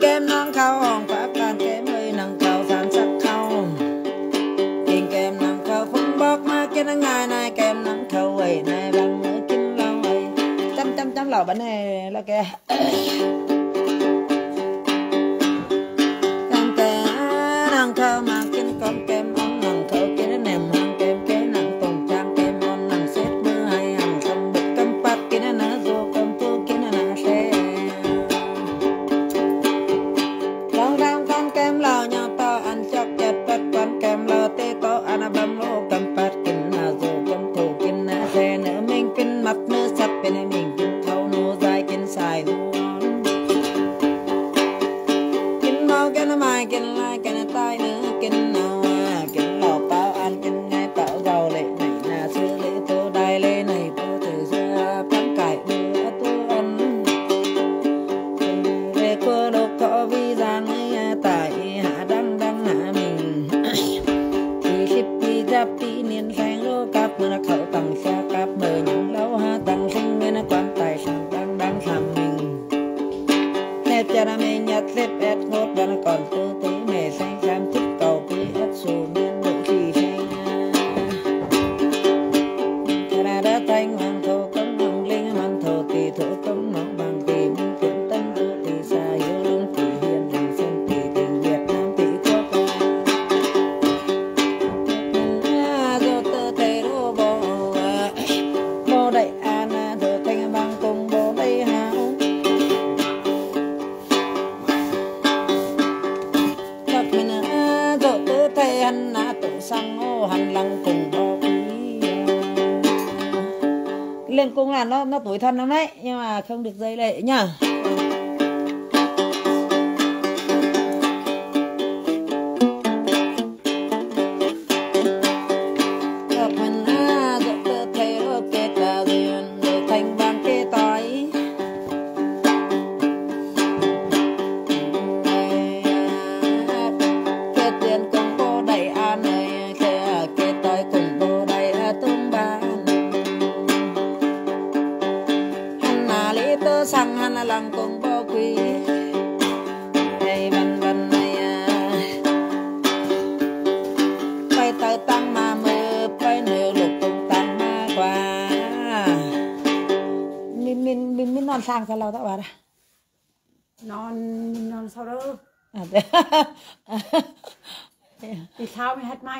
kem non khao hòn pháp can kem hơi nâng cao phản sắc khao kiên kem nâng khao phun bóc ma cái nắng ngày nay kem nắng khao quầy nay bằng mới kinh long ấy. Chăm chăm chăm lẩu bánh này là kìa.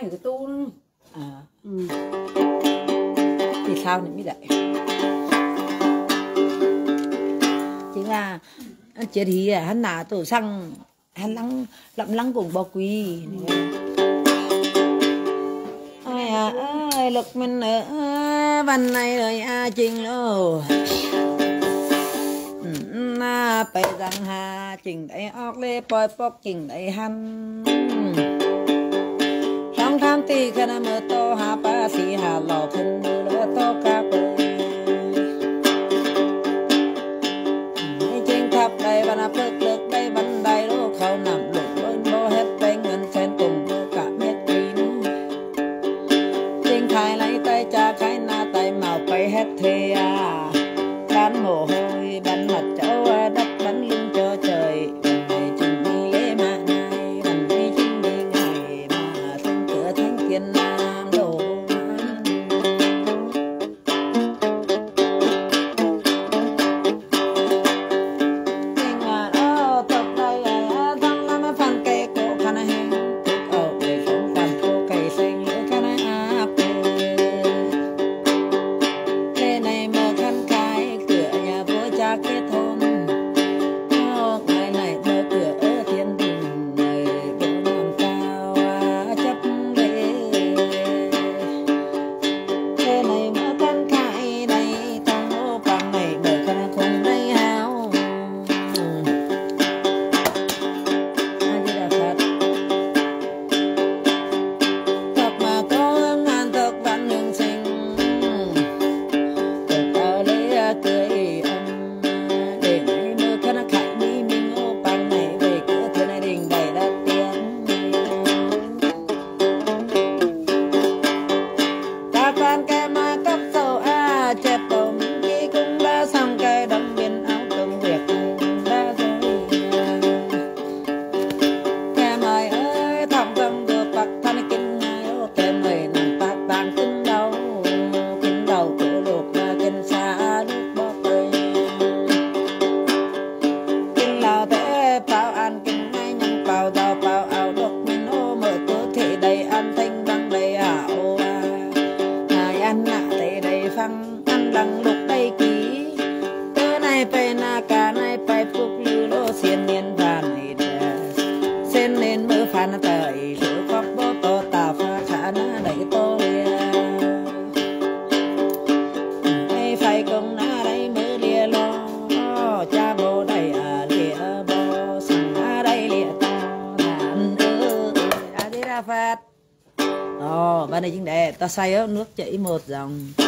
này cái tu à. Ừ. thì sao này mới đậy chính là à, chị thì à, hắn là tổ xăng hắn lăng lậm lăng cùng bò quý ôi à ơi lục mình ở văn này rồi a trình lô. Ừ, na phải rằng hà trình đấy óc lê bòi bóc trình đấy nanti kana meto hapa si halo pendula to kape Jeng thắp đây và nạp lực lực đây bắn đây đô khâu nằm lục lên bô hết tay ngân khen cùng vô cả mét kín Jeng khai lấy tay cha khai na tay màu bay hết thê à Bán mồ hôi bán mặt ta xay á nước chảy một dòng.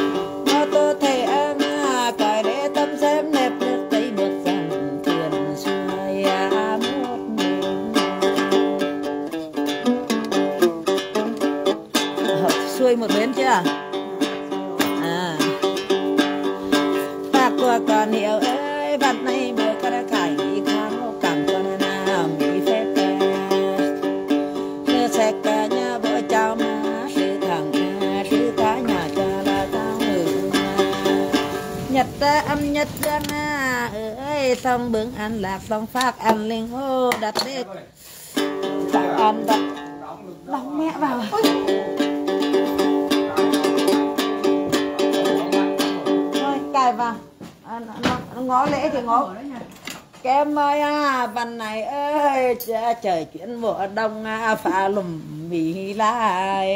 Đông à, phá lùm mì lại.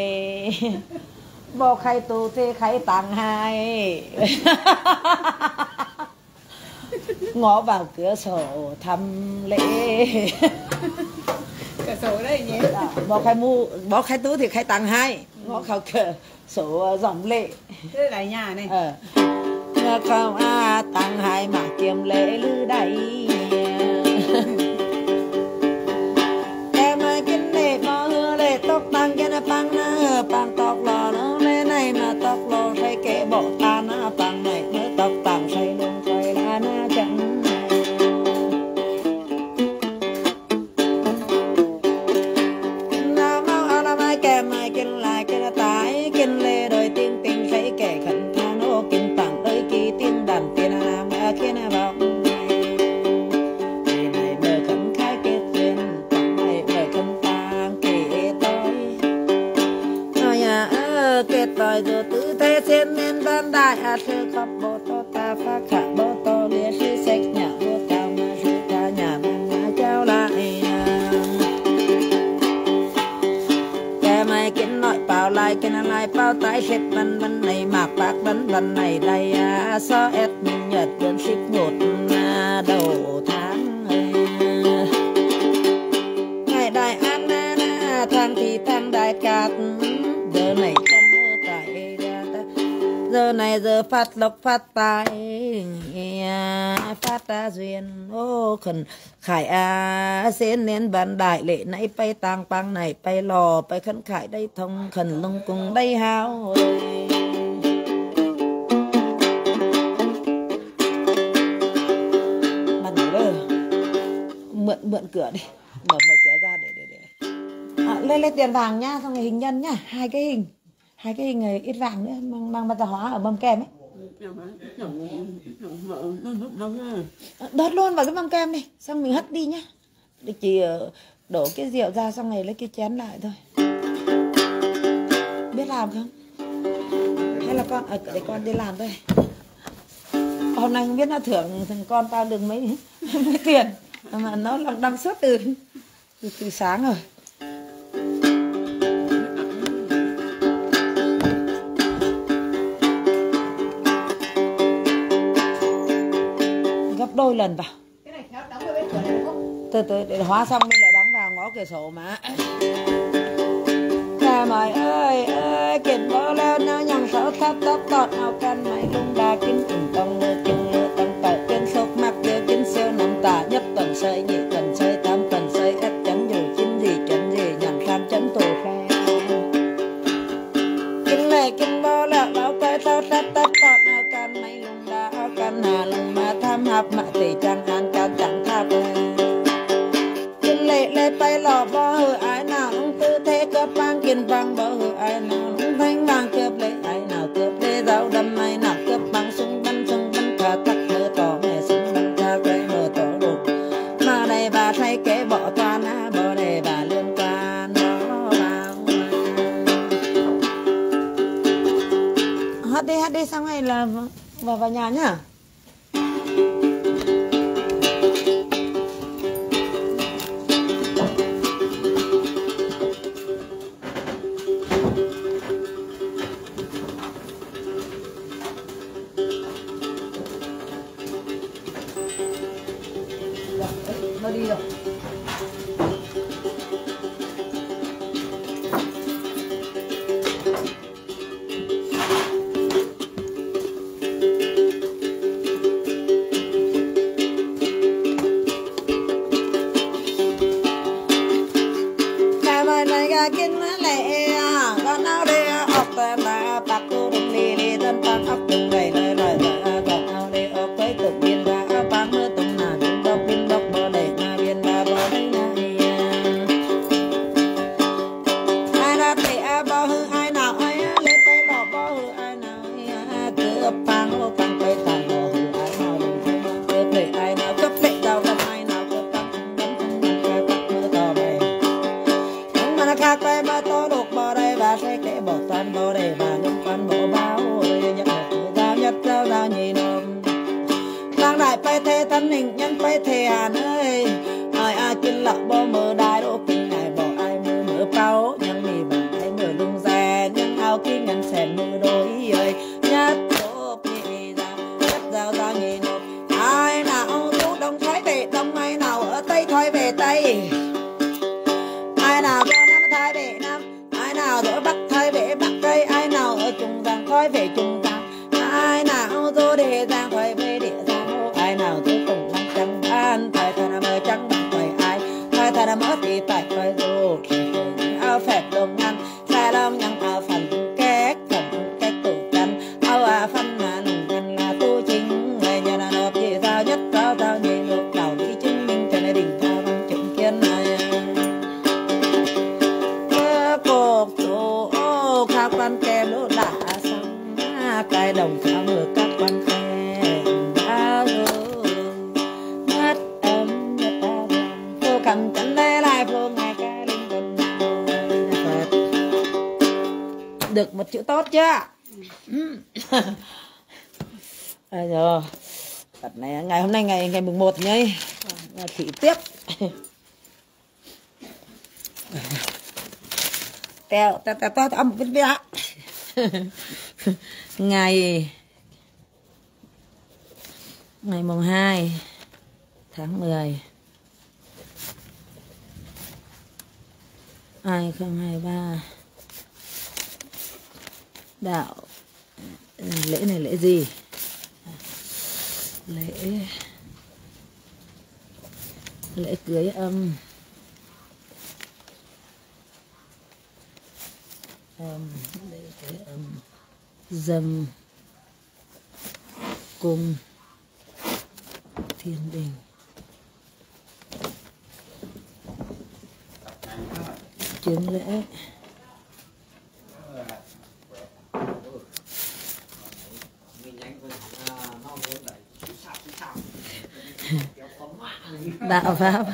Bộ khay tù thì khay tặng hai. Ngó vào cửa sổ thăm lễ. Cửa sổ đây nhỉ? Đó, Bộ khay mu, bộ khay tú thì khay tặng hai. Ngó vào cửa sổ dòng lễ. Đây là nhà này. ờ không à tăng hai mà kiềm lễ lư đầy mò tóc băng cái nó băng nó băng tóc lò nó lê này mà tóc lò thấy kẻ bỏ ta nó băng này mới tóc ta. Ban khắp bộ tô ta phát khả bộ tô liên sư sách nhà bộ tao mà sư ta nhà mang nhà trao lại à Kẻ mày kiến nội bảo lại kiến lại bao tái xếp vân vân này mạc bạc vân vân này đây à. So ép mình nhật vân xích nhột à, đầu tháng à. ngày đại an na na thì thang đại cát giờ này giờ phát lộc phát tài phát ta duyên. Ô khẩn khải a xin nên bàn đại lệ nãy bay tang băng này bay lò bay khẩn khải đây thông khẩn lung cùng đây hao mượn mượn cửa đi mở mở cửa ra để để để. À, lên lên tiền vàng nhá xong rồi hình nhân nhá hai cái hình hai cái hình này ít vàng nữa mang mang bát hóa ở mâm kem ấy. Ờ, đốt luôn vào cái mâm kem đi xong mình hất đi nhá. Để chỉ ờ, đổ cái rượu ra xong rồi lấy cái chén lại thôi. Biết làm không? Hay là con ở để con đi làm thôi. Hôm nay không biết nó thưởng thằng con tao được mấy mấy tiền. Mà nó là đăng suất từ từ, từ sáng rồi đúng không? từ từ để hóa xong mình lại đóng vào ngõ cửa sổ mà. Cha mày ơi ơi kiện bó leo nó nhằng sáu thấp tóc tọt nào căn mày lung đa kín cùng tông lơ chân lơ tăng tàu trên sốc mắt tiêu kín siêu nằm tà nhất tuần sơi nhị tuần sơi hạp mà tỷ chẳng tha can chẳng lệ lệ bay lọ bó hư ai nào cũng tư thế cướp băng kiên băng bó hư ai nào cũng thanh băng cướp lệ ai nào cướp lệ dao đâm ai nào cướp băng súng bắn súng bắn cả tắc mơ tỏ, mẹ súng bắn thả cây mờ tỏ đục mà đây bà thay kế bỏ toàn á bỏ đây bà liên quan bỏ vào hát đi hát đi xong rồi là vào vào nhà nhá? ngày. Ngày mùng 2 tháng 10 2023 đạo lễ này lễ gì? Lễ lễ cưới âm. Um, lễ cưới âm. um dâm cung thiên đình. Chứng lễ. Đạo pháp.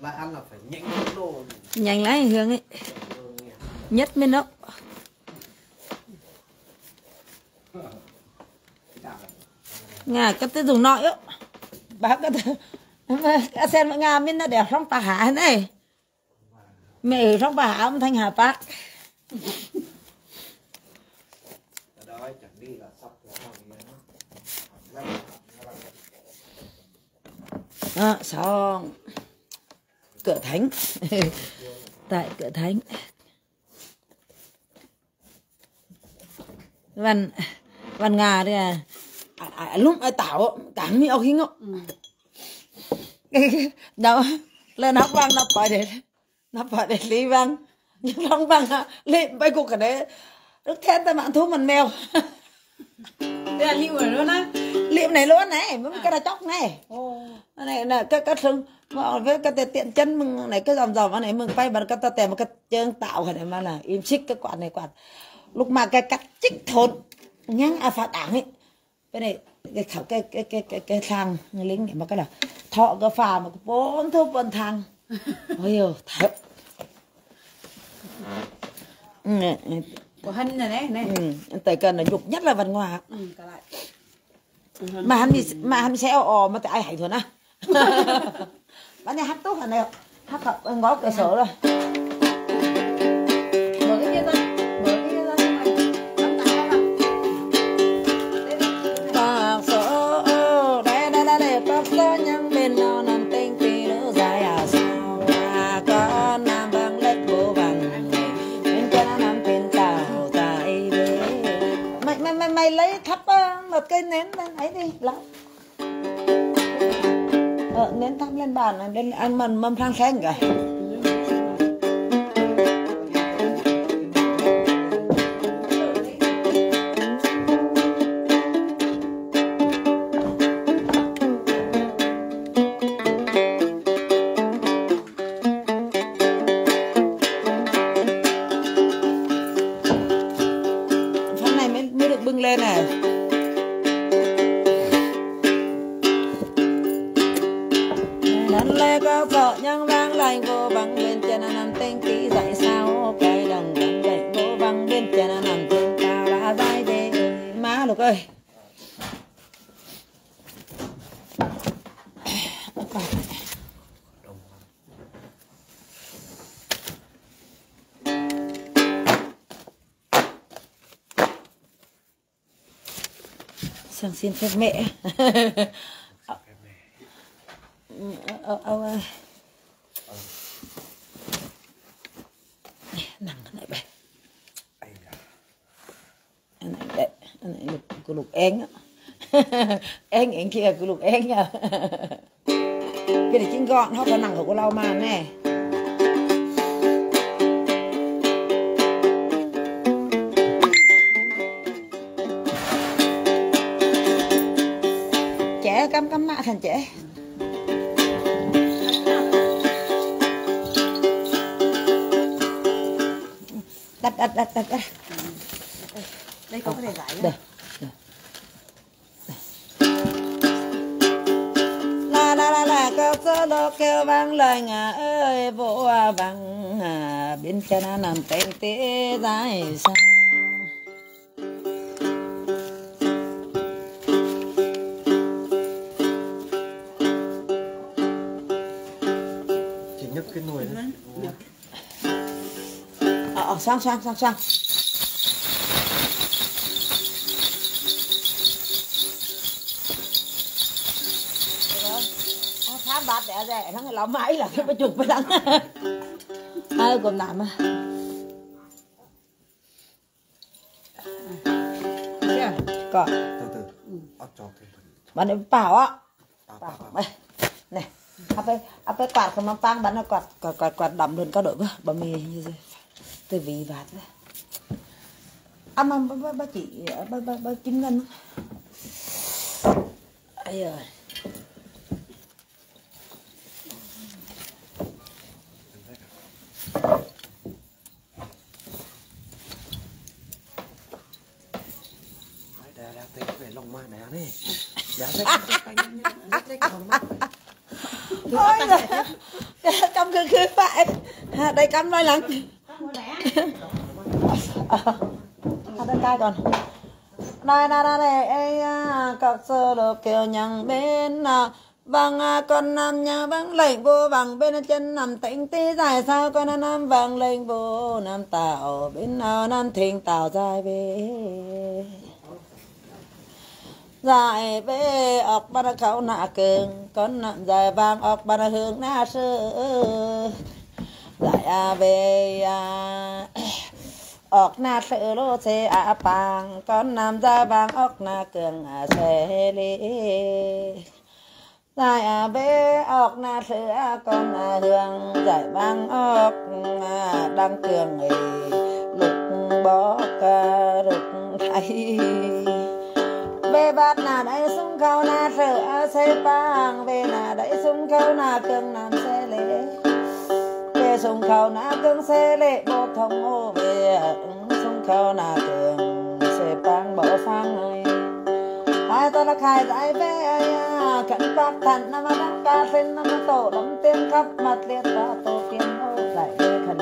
Lại ăn là phải nhanh lắm anh hương ấy. Nhất mới nốc nga cái tên dùng nội á. Bác cái cái sen mà nga mình nó đẹp trong bà hạ này. Mẹ ở trong bà hạ âm thanh hà bác. À, xong. Cửa thánh. Tại cửa thánh. Văn văn nga đây à, à, à lúc ai tảo cảm mi ông hình đâu lên nó văng nó phải để nó phải để lý văng nhưng không văng lên bay cuộc cả đấy đức thét ta mạng thú mình mèo. Đây là liệu rồi luôn á. liệm này luôn này mới cái là chóc này. Cái này là cái cái sưng mà với cái tiện- chân mừng này cái dòm dòm này mừng bay bằng cái ta tèm cái chân tạo cái này mà là im xích cái quạt này quạt. Lúc mà cái cắt chích thốn nhang à phạt đảng ấy cái này cái khảo cái cái cái cái cái thang người lính này mà cái là thọ cái phà mà bốn thứ bốn thang ôi yêu thật ừ, ừ, Của Hân này này. này. ừ. tại cần là nhục nhất là văn hòa Ừ, cả lại. mà hắn đi mà hắn sẽ ò mà tại ai hay thôi nè bạn này hát tốt hả này hát ngó cửa sổ rồi một cây nến lên ấy đi lắm. Ờ, nến thắp lên bàn này lên ăn mầm mâm thang khen kìa. Xin phép mẹ. Ông, ờ nặng cái này bé anh này đấy anh này lục của lục én á. Én én kia của lục én nhở, cái này chính gọn họ có nặng của cô lau mà nè. Thành trẻ đặt đặt đặt đặt đặt. Đây có cái để giải đây la la la la cao sơ lô kêu vang lời ngà ơi bộ bằng à bên à nằm tên tế dài xa ờ sang sang sang sang. Thám bát để rẻ thằng lão mãi là cái chụp với thằng ai còn làm à. Còn Từ từ. Bạn ấy bảo á. Bảo này. Apa apa quạt cái mắm pang bạn nó quạt quạt quạt quạt đậm lên có đội quá bà mì như thế từ vị vạt đấy à mà bà, bà, bà chị bà, bà, bà kim ngân. Ấy ma. Ôi cầm cứ cứ phải. Đây cầm nói lắm à, đây cai còn. Này này này này ê à, các sơ đồ kêu nhằng bên à, vàng à, con nam nhà vắng lệnh vô vàng bên chân nằm tĩnh tí dài sao con nam vàng lệnh vô nam tạo bên nào nam thình tạo dài về. Dài về ọc ba khẩu nạ cường con nằm dài vàng ọc ba hướng na sơ dài à về à ọc na sơ lô xe à pang con nằm ra vàng ốc na cường à xe lê giải à về ốc na sơ à con à hương, giải vàng ốc à đăng cường ấy lục bó ca lục thay về bát na đấy sung khâu na sợ xe pang về na đấy sung khâu na cường, nam xe về khao khâu na cương xe lệ bộ thông ô về. Sông khao na cương xe pang ừ, bỏ sang người hai ta là khai giải về ai à? Cẩn bác thần nam đăng ca sinh, nam tổ đấm tiên khắp mặt liệt ta tổ tiên ô giải về khẩn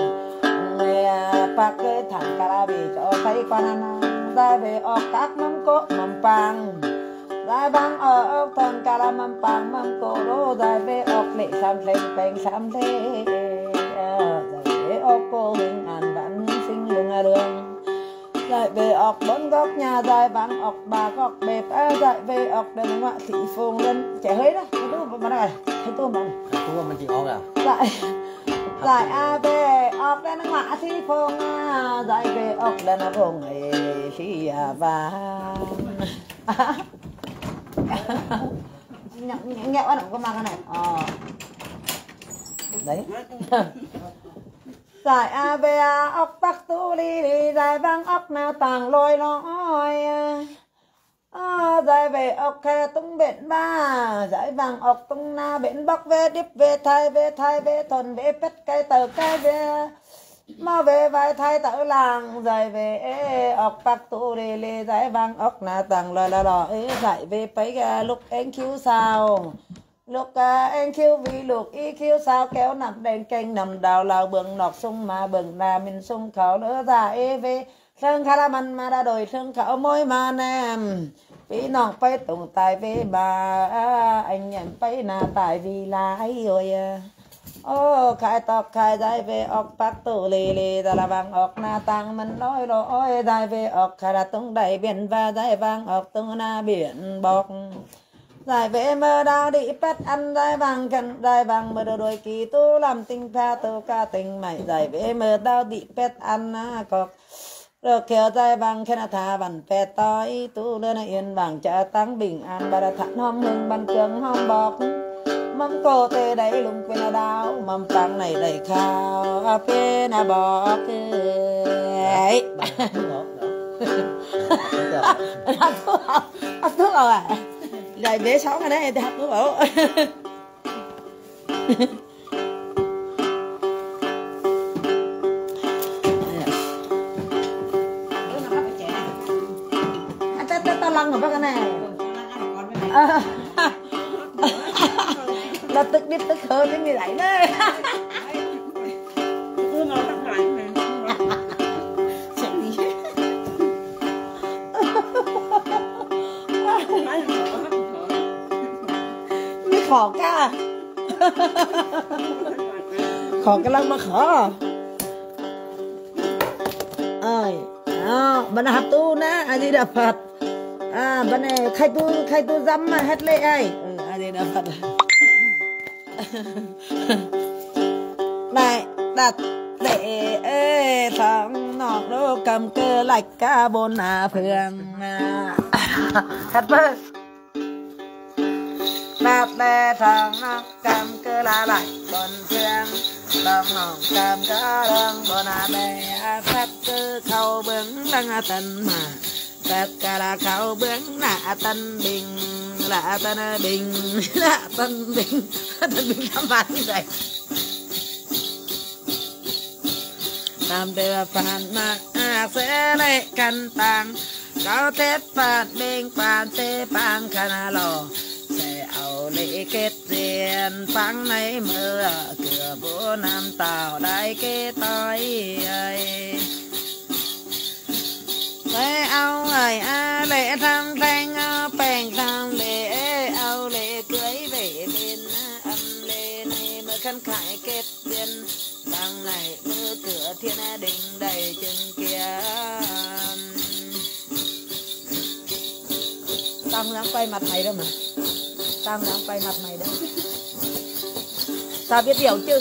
nghe bác cái thẳng cà la bị cho thấy quan an ra về ở các mâm cỗ, mâm pang ra băng ở ốc thần cà la mâm pang mâm cỗ đô. Ra về ốc lệ sam lên bèn sam lệ về ốc cô hưng an vạn sinh lưng à đường dạy về ọc bốn góc nhà dài bằng ọc bà góc bếp à, dạy về ọc đền ngoại thị phùng lên trẻ hơi đó cái tôi mà này cái tôi mà Cái thua mình chỉ ốc à? dạy dạy a về ọc đền ngoại thị phùng à, dạy về ọc đền phùng ấy khi à và nhẹ nhẹ quá có mang cái này ờ đấy. Giải a về a ốc bắc tu li li giải vang ốc nào tàng lôi loi à, giải về ốc khe tung biển ba. Giải vàng ốc tung na biển bắc về điếp về thay về thay về thuần về pet cây tờ cây về mà về vài thay tờ làng. Giải về ê, ốc bắc tu li li giải vang ốc na tàng loi loi loi giải về bấy lúc anh cứu sao Lục à, anh khiêu vì lục y khiêu sao kéo nằm đèn canh nằm đào lào bừng nọc sung mà bừng là mình sung khảo nữa ra ê về thương khá là mà đã đổi thương khảo môi mà nèm. Vì nọc phải tụng tài về bà à, anh em phải là tại vì là ấy rồi à. ô khai tóc khai dài về ốc bác tổ lì lì ta là vàng ốc na tăng mình nói lỗi dài về ốc khai là tung đầy biển và dài vàng ốc tung na biển bọc dài về mơ đào đi pet ăn dài vàng cần dài vàng mơ đồ đôi kỳ tu làm tình pha tu ca tình mày. Dài về mơ đào đi pet ăn cọc rồi kéo dài vàng khen thà vằn pet tối tu lên yên vàng chợ tăng bình an bà đã thẳng hôm hưng ban trường hôm bọc mâm cô tê đầy lùng quên là đau mâm tăng này đầy khao à phê na bọc ấy thuốc rồi à rồi bé sống đây thì học thuốc bảo lăn rồi bác cái này. Là tức đi tức hơn cái người đấy đấy ขอกำลังมาขอเอ้ยอ้าวบันหัตู้นะอันนี้ดาพัดอ่าบรรเอใครตู้ใครตู้จำมาเฮ็ดเลยไออันนี้ดาพัดนายตัดเตะเอ้สองนอกโลกกำเกอไกกาบนหน้าเพื่อนนะแฮปเปิร์ đạp bê thằng nó cầm cơ la lại bồn xương đồng hồng cầm cơ đơn bồn à bê phát cứ khâu bướng, đăng à tình mà. Tất cả là khâu bướng nạ tân bình là tân bình là tân bình. Tân bình làm bạn như vậy. Làm để phản mà à sẽ lấy căn tàng. Cao tết phản bình phản tê phản khăn lò sẽ lễ kết duyên phán nay mưa cửa vũ nam tàu, đại kế tới ơi Lễ áo ơi à lễ thăng thanh à, a bèn thăng lễ áo lễ cưới về bên à, âm lễ này mơ khăn khải kết duyên. Sáng này mưa cửa thiên đình đầy chừng kia Tao không dám quay mặt thầy đâu mà? Tao không dám quay mặt mày đâu Tao biết điều chứ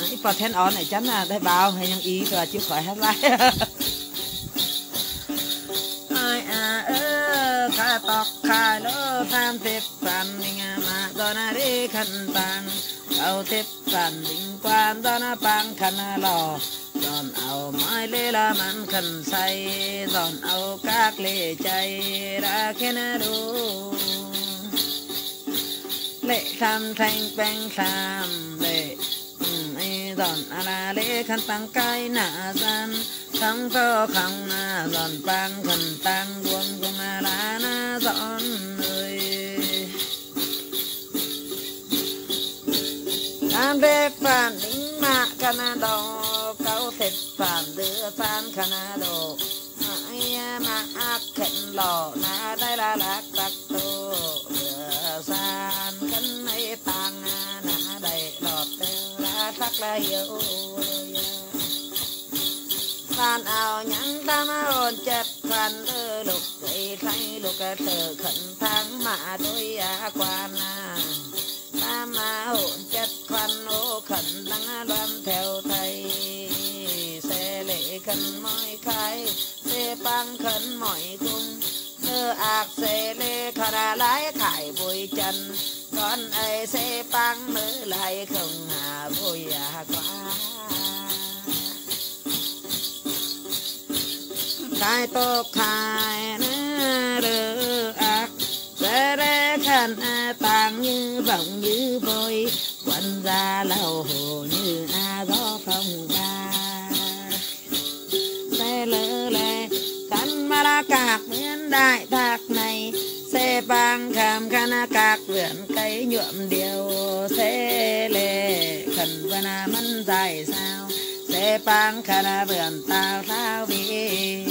Đấy, Phật hen on này chắn là đây bao hay nhân ý rồi chứ khỏi hát lại ai à ơ khai tóc khai lô tham tiếp phản mình à mà do na đi khăn tàng cầu tiếp phản mình quan do na bang khăn lò giòn ảo mai lê la mặn khẩn say, giòn ảo các lê chay ra khen đu lệ tham thanh bèn tham lệ giòn a la lệ khăn tăng cai nạ gian. Thắng phơ khăng na giòn bang khẩn tăng buông cùng a la na giòn ơi Tam đế phản đính mạ Canada Cao phản đưa phản Canada Ai mà ác khẩn lò, Na đây là lạc tạc tô. San khẩn ấy tàng Na đây lọt tên là sắc là hiểu. Phan ao nhắn tam hồn chật phan lơ lục cây thay lục thờ khẩn thang mà đôi á quan à tam ma hồn chất khoan ô khẩn đang loan theo thầy khẩn mọi khai, xe băng khẩn mọi cung nơ ạc xe lê khả lái khải vui chân con ấy xe băng mơ lại không hà vui à quá. Khai tô khai nữ rơ ác Rê lê khẩn tàng như vọng như vôi Quân ra lầu hồ như a gió phong ba các lơ cạc đại thạc này, xe bang kham khana cạc vườn cây nhuộm điều. Xe lệ khẩn vân na mân dài sao, xe bang khana vườn tao thao vi.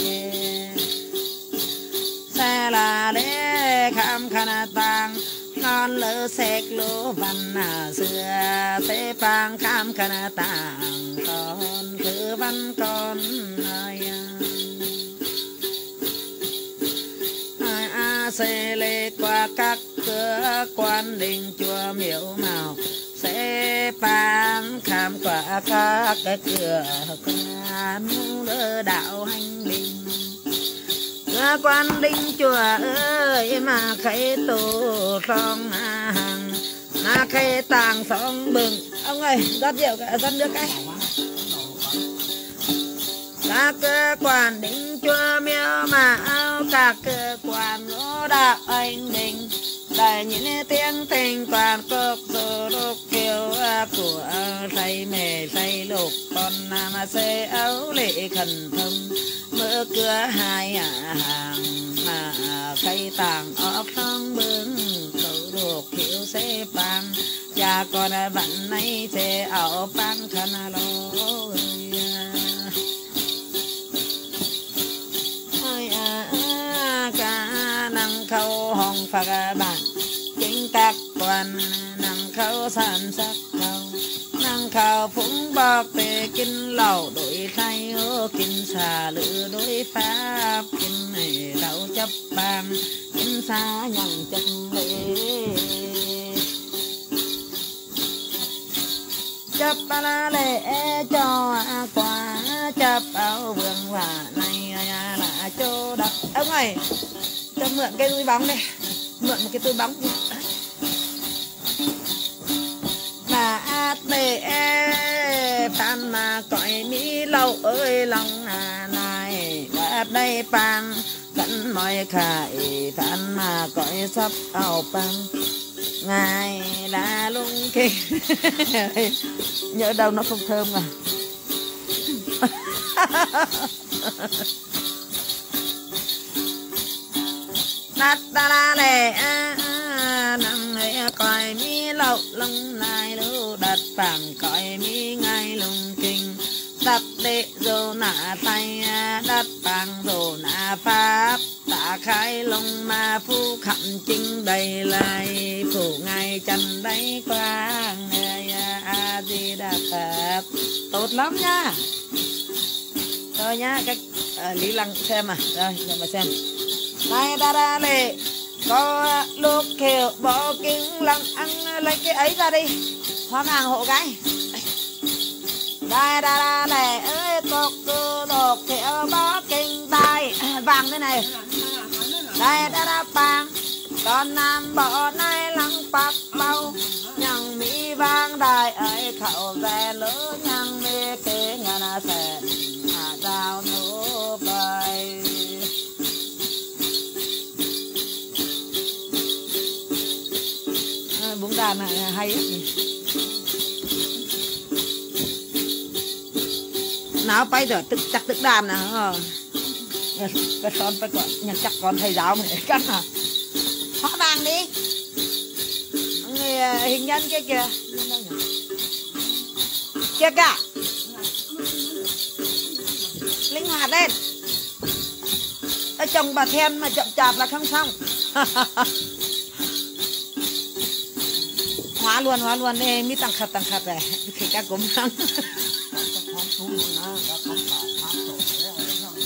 Xe là đế kham khana tang non lỡ xe lỗ văn à xưa. Xe bang kham khana tang con cứ văn con xê lê qua các cửa quan đình chùa miễu màu. Sẽ ban khám quả các cái cửa quan đỡ đạo hành bình, cửa quan đình chùa ơi mà khai tổ song hàng mà khai tàng song bừng. Ông ơi rót rượu cả rót nước cái các cơ quan đình chùa miêu mà ao các cơ quan ngũ đạo anh đình. Đại những tiếng tình toàn cốc dù lúc kêu của say mề say lục. Con nam xê áo lệ khẩn thâm mở cửa hai hàng mà khay tàng ốc trong bướng cầu ruột hiểu xê băng cha con bạn nay xê ảo băng khăn lô à. Khâu hồng phật bản chính các quan năng khâu sản sắc khâu. Năng khâu phúng bọc về kinh lầu, đổi thay ô kinh xà lữ đối pháp kinh này đậu chấp bàn. Kinh xa nhận chân lệ chấp la lệ e cho quả chấp áo vườn hòa này là chỗ đặt ông ơi! Cho mượn cái túi bóng này, mượn một cái túi bóng. Mà át bề e pan mà cõi mỹ lâu ơi lòng hà này đẹp đây pan vẫn mọi khải pan mà cõi sắp ao pan ngài đã lung kinh. Nhớ đâu nó không thơm à? nát ta la lệ a a nằm ấy coi mi lậu lông lai lô đặt bảng coi mi ngay lung kinh. Đặt đệ dô nạ tay đặt bảng dô nạ pháp. Tạ khai lông ma phu khẩm chinh đầy lai, phủ ngay chân đấy quang a di đà phật. Tốt lắm nha rồi nhá cái à, lý lăng xem à. Rồi để mà xem. Này ta ra lệ có lúc kiểu bỏ kính lăng ăn lấy cái ấy ra đi. Hoa hàng hộ gái. Đây. Đa đa này ơi cột cơ đột kiểu bỏ kính tay à, vàng thế này. Đây đa đa vàng con nam bỏ nay lăng bạc bao nhằng mỹ vang đài ấy khẩu về lỡ nhằng mê kế ngàn à sẹn à đào nô À, bún đàn này hay lắm nào bay rồi tức chắc tức đàn nè ờ. cái son phải còn nhận chắc con thầy giáo mình cắt à hóa vàng đi. Người ờ, hình nhân kia kìa. Kia kìa linh hoạt lên. Ở chồng bà then mà chậm chạp là không xong. Hóa luôn hóa luôn đi mi tăng khát tăng khát này thì các cũng ăn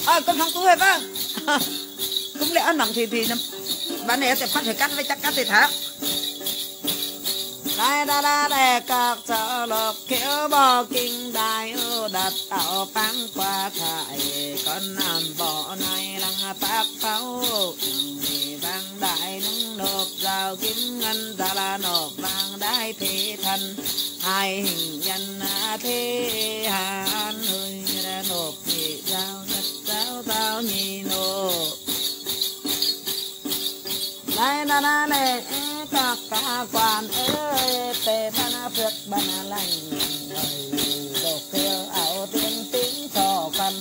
ờ con không hết vâng cũng lẽ ăn bằng thì thì bạn này sẽ phát phải cắt với chắc cắt thì thả đại đa đa đề các sở lộc, kiểu bò kinh đại ưu đặt tạo phán qua thải. Con nằm bỏ này lăng pháp pháo thì vang đại nung nộp, rào kim ngân ra là nộp, vang đại thế thần. Hai hình nhân thế hàn hơi ra nộp thì giao, nhất giáo tao nhì nộp ai na na lệ các ca quan ơi tê ta na, phước ban lành đồ, phiêu ao tiền tính cho phần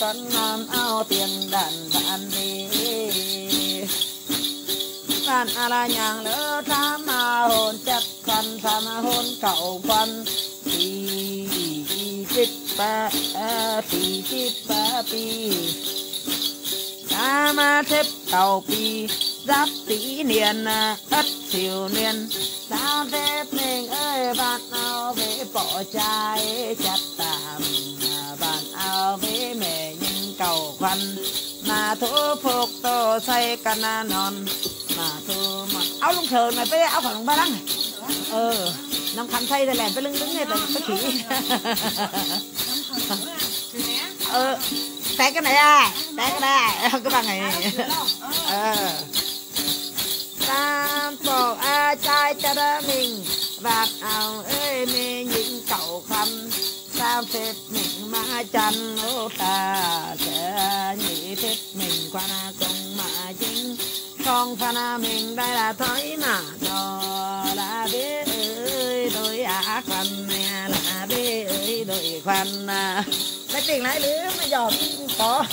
con nam ao tiền, đàn đàn đi. Đàn a, la, nhàng, lỡ tham ma, hồn, chất khăn tham hồn cậu quan thì chip ba thì chip ba pi ma thép cầu pi giáp tỷ niên ờ, ất siêu niên. Sao thép mình ơi bạn ao về bỏ trai chặt tạm ờ, bạn ao về mẹ nhưng cầu khoăn mà thu phục tô say căn non, mà thu mà áo lông sờn này với áo phản ba lăng. Này ờ năm khăn thay rồi làm với lưng đứng này là cái chỉ ờ té cái này à té cái này cái bằng này. Ờ tam phổ a trai cha đa mình, vạt ảo ơi mê những cậu khăm sao phết mình mà chăn ô ta sẽ nhị phết mình qua na công mà chính. Con pha na mình đây là thói mà đó là biết ơi, đôi á khoan nè là biết ơi, đôi khoan à. Lấy tiền lấy đứa mà giọt có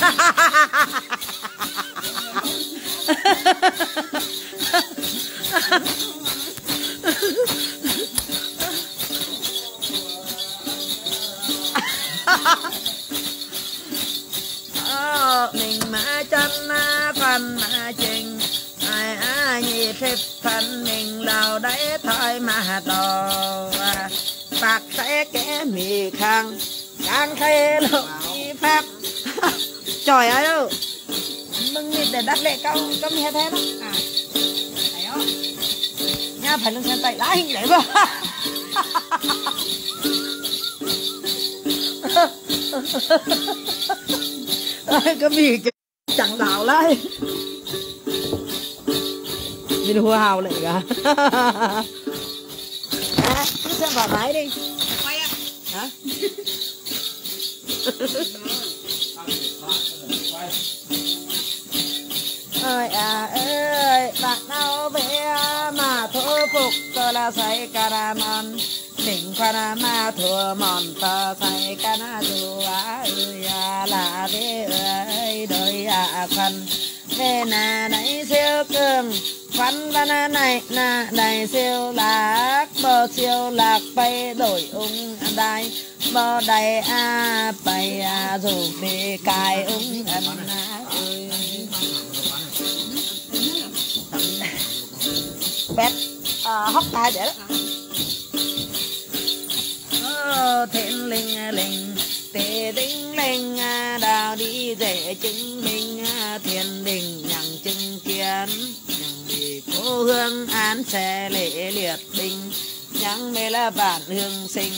Ờ, mình mà chân phần mà trình, ai ai nhị thịt thân mình lao đấy thôi mà đồ bạc sẽ kẻ mì khăn càng thế lộ đi pháp trời ơi! đâu mừng nhìn để đắt lệ cao có nghe thế đó. À thấy không? Nha phải lưng chân tay đã hình đấy mà. Cái gì chẳng đảo lại nhìn hùa hào lại cả. À, cứ xem vào máy đi. Quay ạ. Hả ơi à ơi, bạn nào về mà thua phục? Tôi là say cà ra mòn. Mình khoan mà thua mòn tờ say cà na dù ơi à là về ơi, đôi à khăn về nà nãy siêu cường, khoan ba nà này nà này siêu lạc. Bờ siêu lạc bay đổi ung đai, bờ đầy a bay a dù bị cài ung ân ơi bẹt à, ờ, hóc tai để đó. Ờ, thiên linh ờ, linh tề đinh linh ờ, đào đi để chứng minh thiên đình nhằng chứng kiến. Nhằng vì cô hương án sẽ lễ liệt đình nhằng mê là bản hương sinh.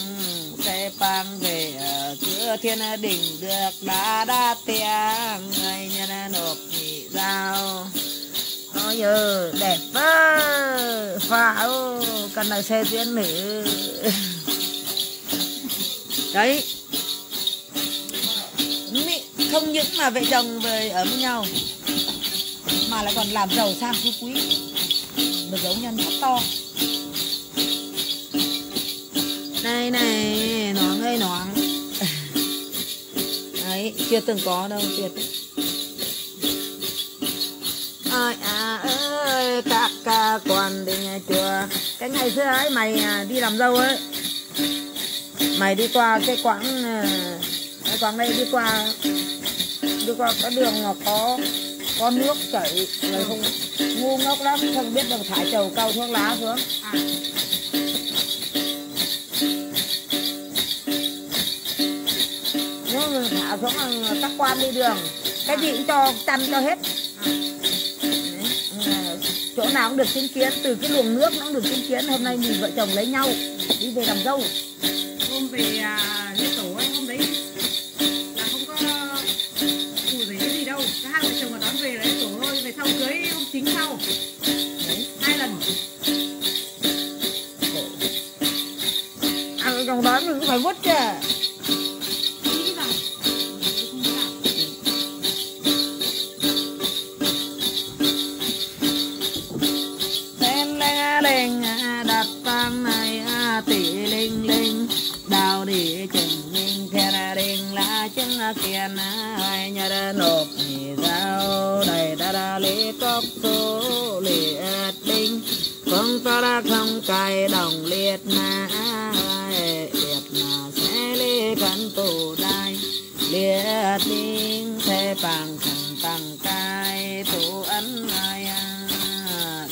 Sẽ pang về cửa thiên đình được đã đa tiếng người nhân nộp nhị giao ôi giờ đẹp quá pháo cần là xe duyên nữ. Đấy. Không những mà vợ chồng về ở với nhau, mà lại còn làm giàu sang phú quý. Được giống nhân rất to. Này này nó ơi nó đấy, chưa từng có đâu, tuyệt ơi à ơi, các ca quan đình chùa. Cái ngày xưa ấy, mày à, đi làm dâu ấy. Mày đi qua cái quãng à, cái quãng đây đi qua đi qua cái đường mà có có nước chảy mày không, ngu ngốc lắm, không biết được thải chầu cau thuốc lá xuống. À nếu mình thả xuống các quan đi đường, cái gì cũng cho chăm cho hết chỗ nào cũng được chứng kiến từ cái luồng nước nó cũng được chứng kiến. Hôm nay mình vợ chồng lấy nhau đi về làm dâu. Hôm về à, lễ tổ ấy hôm đấy là không có chủ gì cái gì đâu. Cái hai vợ chồng mà đón về lễ tổ thôi về sau cưới ông chính sau. Đấy. hai lần. Ăn trong đó mình cũng phải vứt chứ kiên ai nhà đã nộp nhì giao. Đầy đã đã lý cốc số liệt đinh. Không ta đã không cài đồng liệt na liệt mà sẽ lý khẩn tù đai. Liệt đinh thế bằng thần tăng cai. Thủ ấn ai à,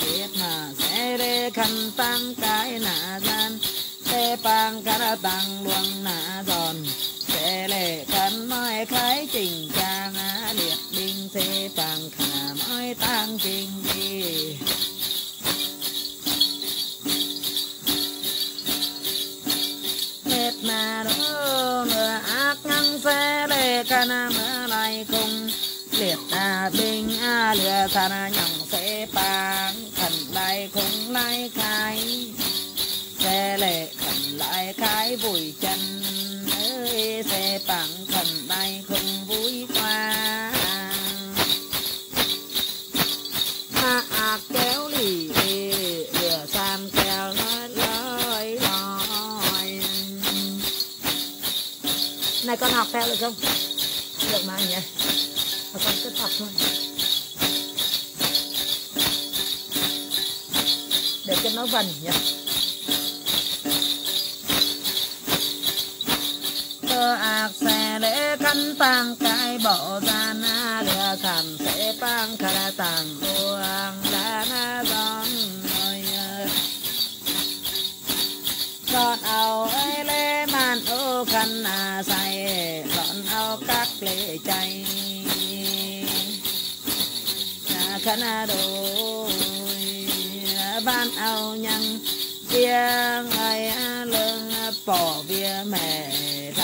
liệt mà sẽ lý khẩn tăng cai nạ gian. Thế bằng cả tăng luồng nạ giòn lệ thân nói khái trình trang liệt đinh thế tàng khả nói tăng trình đi. Hết mà đó nửa ác ngăn xe lệ khả mưa lại cùng. Liệt à binh a lìa thân nhằng xe tàng thần lại cùng lại khai. Xe lệ thần lại khai bụi chân ơi xe bằng thần tay cùng vui qua hạ kéo lì lửa sam kéo nói lời nói. Này, con học theo được không? Được mà, nhỉ. Mà con cứ học thôi. Để cho nó vần, nhỉ. Ạc xe lễ khăn tăng cái bộ ra na lừa khảm, sẽ băng khả tăng uang lá na giòn ơi giọt áo ơi lê màn ô khăn à say giọt áo các lệ chay. Na khăn à đôi, ban áo nhăn tiếng ai à lưng bỏ bia mẹ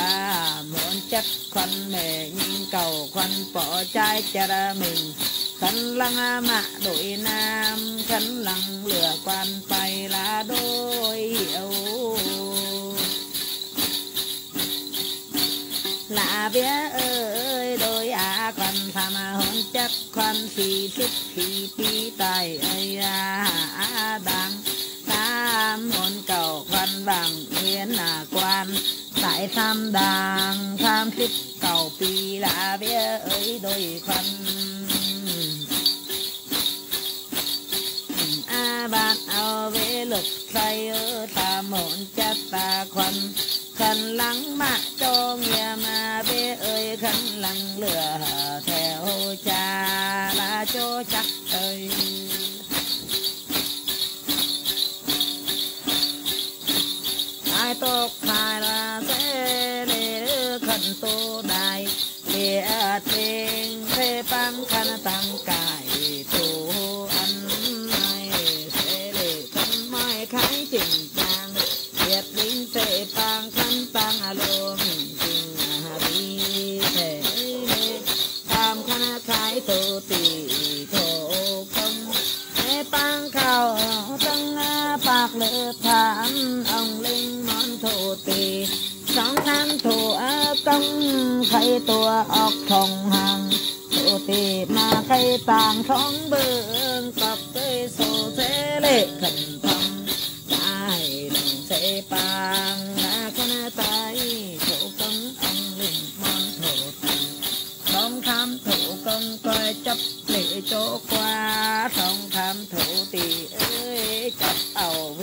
ta muốn chất khoăn mẹ nhìn cầu khoăn bỏ trái cha ra mình khăn lăng mạ đội nam khăn lăng lửa quan bay là đôi hiệu là bé ơi đôi à khoăn tham hôn chất khoăn khi thích khi pi tài ơi à đang tam hôn cầu khoăn bằng nguyên là quan tại tham đàng tham thích cầu pi là bia ơi đôi khoăn a bạn ao về lực say ở ta hôn chất ta khoan khăn lắng mạ cho nghĩa mà bé ơi khăn lắng lửa theo cha là cho chắc ơi ai tốt hai là để khẩn tô đài địa tình thế ban khăn tăng cải tu ăn mai, sẽ lệ thân mai khái trình trang Việt đinh sẽ bang khăn tăng alo mình tình đi lệ tam khăn khái tu tỷ thổ công thế bang khảo tăng bạc lệ thản công khay tua ốc thòng hàng thủ tì mà khay tàng thong bương, cặp cây sổ thế lệ thần thông. Ai đồng sẽ bang con tay, thủ công ông linh món thổ tỷ không tham thủ công coi chấp lệ chỗ qua, không tham thủ tì ơi, chấp ẩu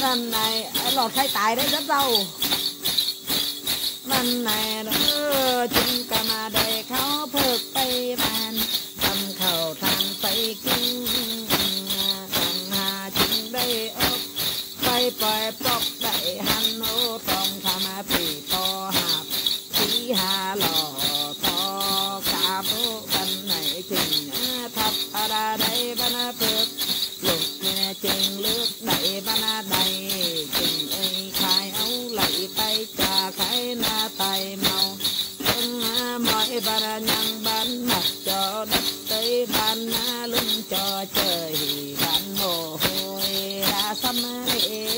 lần này lọt khai tài đấy rất giàu lần này đó chúng cả mà đờiเขาเพิกไปบ้านทำข hầu than tay kinh tòng hà chính đây ốc bay bòi bọc đại hắn ô tòng tham phỉ to hạp phí hà lò chừng lướt đẩy văn đầy chừng ấy khai ấu lạy tay trà khai na tay màu. Ưng mọi bà nhang ban mặt cho đất tây ban lưng cho trời ban mồ hôi đã xăm đi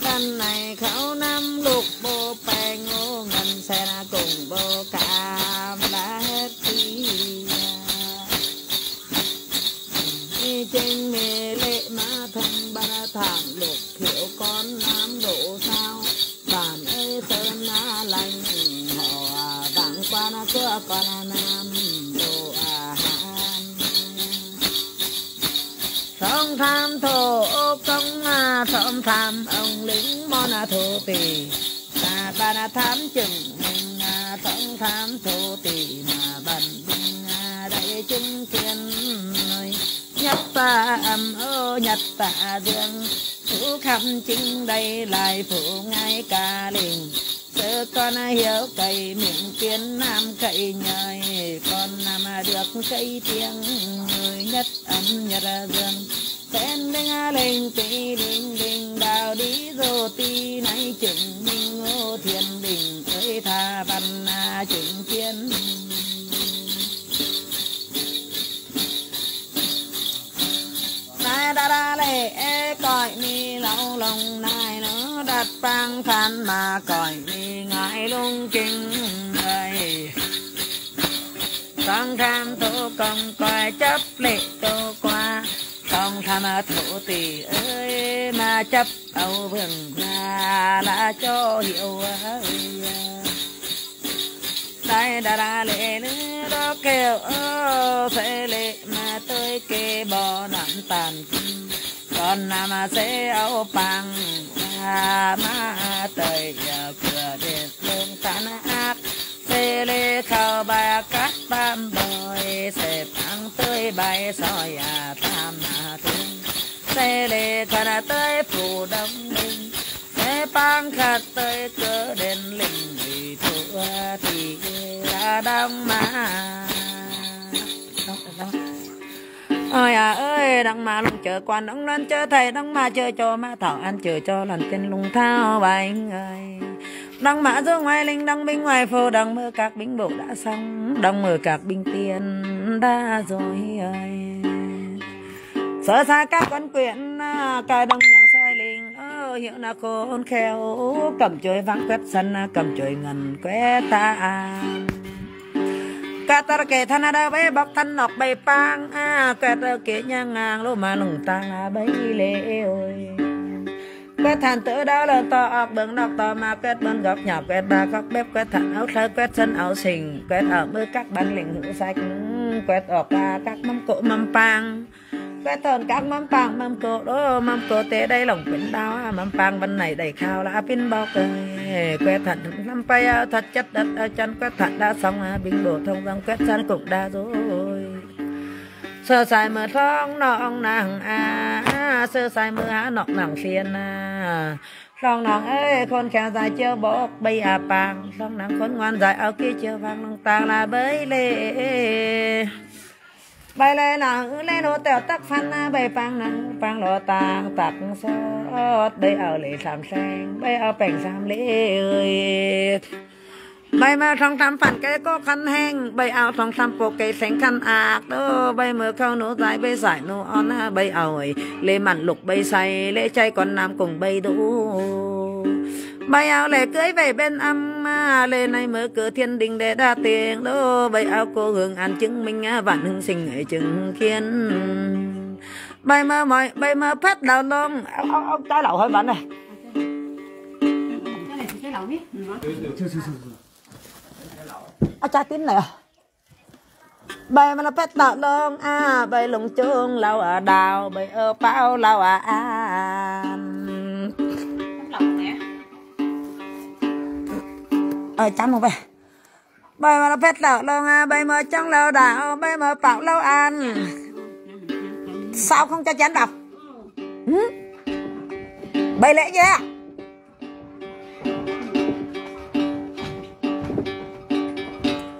căn này khảo năm lục bô bè ngô ngân, xe na cùng bô cả trên mê lệ ma thân ba thảm lục hiểu con nam độ sao? Bản ơi sơn na lành họ à vãng qua na cửa con nam, độ à han sông tham thổ công à sông tham ông lính mon à thổ tỳ. Ta ba na tham chừng mình à sông tham thổ tỳ mà bần nhất ta âm ô nhất ta dương phụ khắp chính đây lại phụ ngay ca liền. Sơ con hiểu cây miệng tiếng nam cậy nhời. Con nam được cây tiếng người nhất âm nhất dương tên đinh linh tỷ linh linh, đào đi rô ti nay chứng minh ô thiên đình ơi tha văn chứng kiến nai đa đa lệ e còi mi lâu lòng nai nó đặt bang khăn mà cõi mi ngại lung kinh này con tham thủ công coi chấp lệ tô qua con tham thủ tỷ ơi mà chấp âu vườn ra là cho hiệu ơi đại đà đà lệ nữ đó kêu, ơ sẽ lệ mà tôi kê bò nặng tàn còn nằm mà sẽ áo bằng à mà tới giờ cửa đến lương tàn ác. Sẽ lệ khao bà cắt tam bồi sẽ tăng tới bay soi à tam mà thương. Sẽ lệ khăn tới phủ đông minh sẽ băng khát tới cửa đèn linh vì thua thì là đông mà ôi à ơi đăng mà lùng chờ quan đăng lên chờ thầy đăng mà chờ cho má thảo ăn, chờ cho lần tên lùng thao bài ơi đăng mã dương ngoài linh đăng binh ngoài phố đăng mơ các binh bộ đã xong đăng mơ các binh tiền đã rồi ơi. Sợ xa các con quyện à, cài đồng nhang tôi hiểu hiệu là con khéo. Cầm chơi vắng quét sân, cầm chơi ngần quét ta. Cả ta kể thân đã bé bọc thân, nọc bay pang. À ta kể nhang ngang, lô mà lùng tang à bấy lệ ơi quét than tự đó là to ọc đường nọc, to mà quét bên góc nhỏ, quét ba góc bếp, quét thẳng áo thơ quét sân áo xình quét ở mưa các ban lĩnh hữu sạch, quét ở ba các mâm cỗ mâm pang quét tờn các mâm pang mâm cỗ đó mâm cỗ té đây lòng quyến đau mâm pang bên này đầy khao là pin bao cười quét thận năm bay thật chất đất chân quét thận đã xong bình đổ thông răng quét chân cũng đã rồi. Sơ sai mưa thong nọng nàng à sơ sai mưa há nọng nàng phiền à lòng nàng ơi con khéo dài chưa bốc bay à pang. Lòng nàng con ngoan dài ở kia chưa vang lòng tàng là bấy lệ bay lê nặng lê nô tèo tắc phan na bay pang nặng pang lô tang tắc sót bay ở lì sàm sen bay ở bèn sàm lì ơi. Bay mà trong tam phản cái có khăn hang bay ao trong tam bộ cái sánh khăn ạc đó bay mưa khâu nô dài bay giải nô on bay ỏi lê mặn lục bay say, lê chay con nam cùng bay đủ Bày áo lệ cưới về bên âm à, Lê này mở cửa thiên đình để đa tiền. Đó Bày áo cô hương an chứng minh à, Vạn hương sinh ở chứng kiến. Bày mơ mọi bày mơ phát đào lông Ông, ông cái lẩu hơi bắn này cái lẩu biết À trái tím này à? Bay mà nó phát tạo long a à, bay lùng chung lau ở đào bay ở bao lau ở an. Ờ chăm không bay bây mà nó phết lẩu lâu à, nga bây mà trong lâu đảo bây mà bảo lâu ăn. Sao không cho chén đọc? Ừ? bay lễ nhé.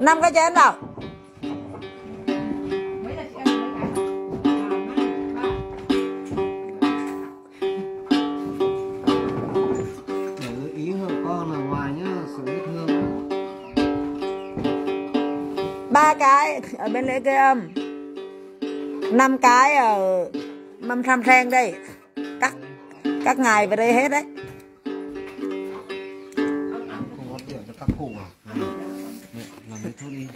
Năm cái chén nào? Ba cái ở bên lễ cây âm. Năm cái ở mâm tham sen đây. Các các ngài về đây hết đấy. Không có tiền cho các cụ à? Làm đấy thôi đi.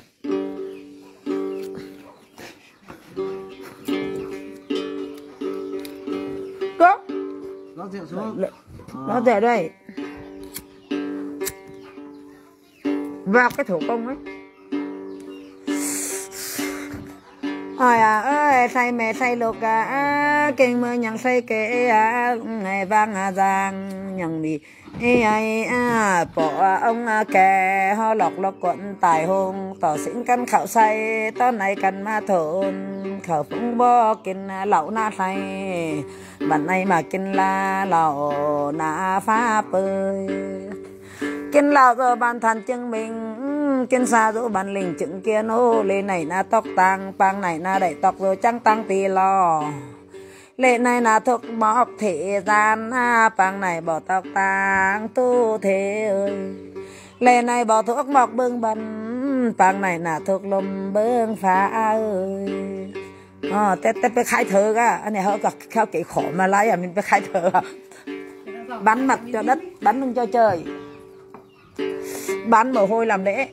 Có rót rượu xuống. Nó để đây. Vào cái thủ công ấy ai à ơi say mẹ say lục à kinh mơ nhận say kệ à ngày vang à giang nhận đi ê ai à bỏ ông à kè, ho lọc lọc quận tài hôn tỏ sinh căn khảo say tao này cần ma thôn khảo phúng bo kinh à, lẩu na say. Bạn này mà kinh la lẩu na phá bơi. Kinh lậu rồi bàn thần chứng minh kinh xa rồi bàn linh chứng kia nô lê này na tóc tăng pang này na đẩy tóc rồi trắng tăng tì lò lệ này là thuốc mọc thế gian à, pang này bỏ tóc tăng tu thế ơi lệ này bỏ thuốc mọc bưng bần pang này là thuốc lùm bưng phá ơi ờ tết tết ไปขายเธอก็อันนี้เขาก็เข้าเก๋ขอมาไล่อ่ะมันไปขายเธอ bắn mặt cho đất bắn lưng cho trời bán mồ hôi làm lễ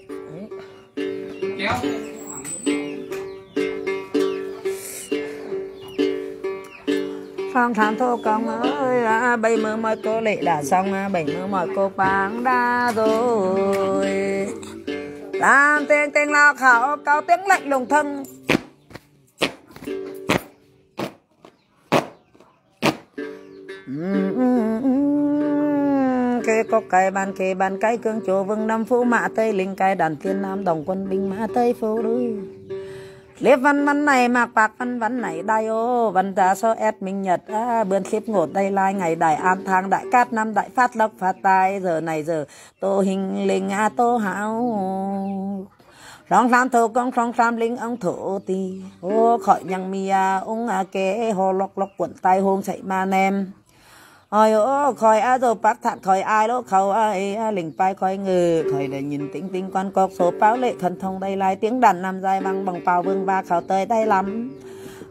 phong thảm thô công ơi à, bây mơ mọi cô lệ đã xong à, bảy mơ mọi cô bán đa rồi. Làm tiếng tiếng lao khảo cao tiếng lạnh lùng thân. Có cái bàn kề bàn cái cương chỗ vương năm phú mã tây linh cái đàn thiên nam đồng quân binh mã tây phú đuôi. Liếp văn văn này mạc bạc văn văn này đai ô văn giá so ép minh nhật à, bươn xếp ngột đây lai ngày đại an thang đại cát năm đại phát lộc phát tài giờ này giờ tô hình linh a tô hảo rong sam thô công rong sam linh ông thổ tì ô khỏi nhằng mi à ông à kế hồ lọc lọc quận tay hôn chạy ma nem ôi ô khỏi á rồi bác thạn khỏi ai đó khẩu ai lình pai khỏi ngừ khỏi để nhìn tính tính quan cọc số báo lệ thần thông đây lai tiếng đàn nằm dài bằng bằng bào vương ba khẩu tới đây lắm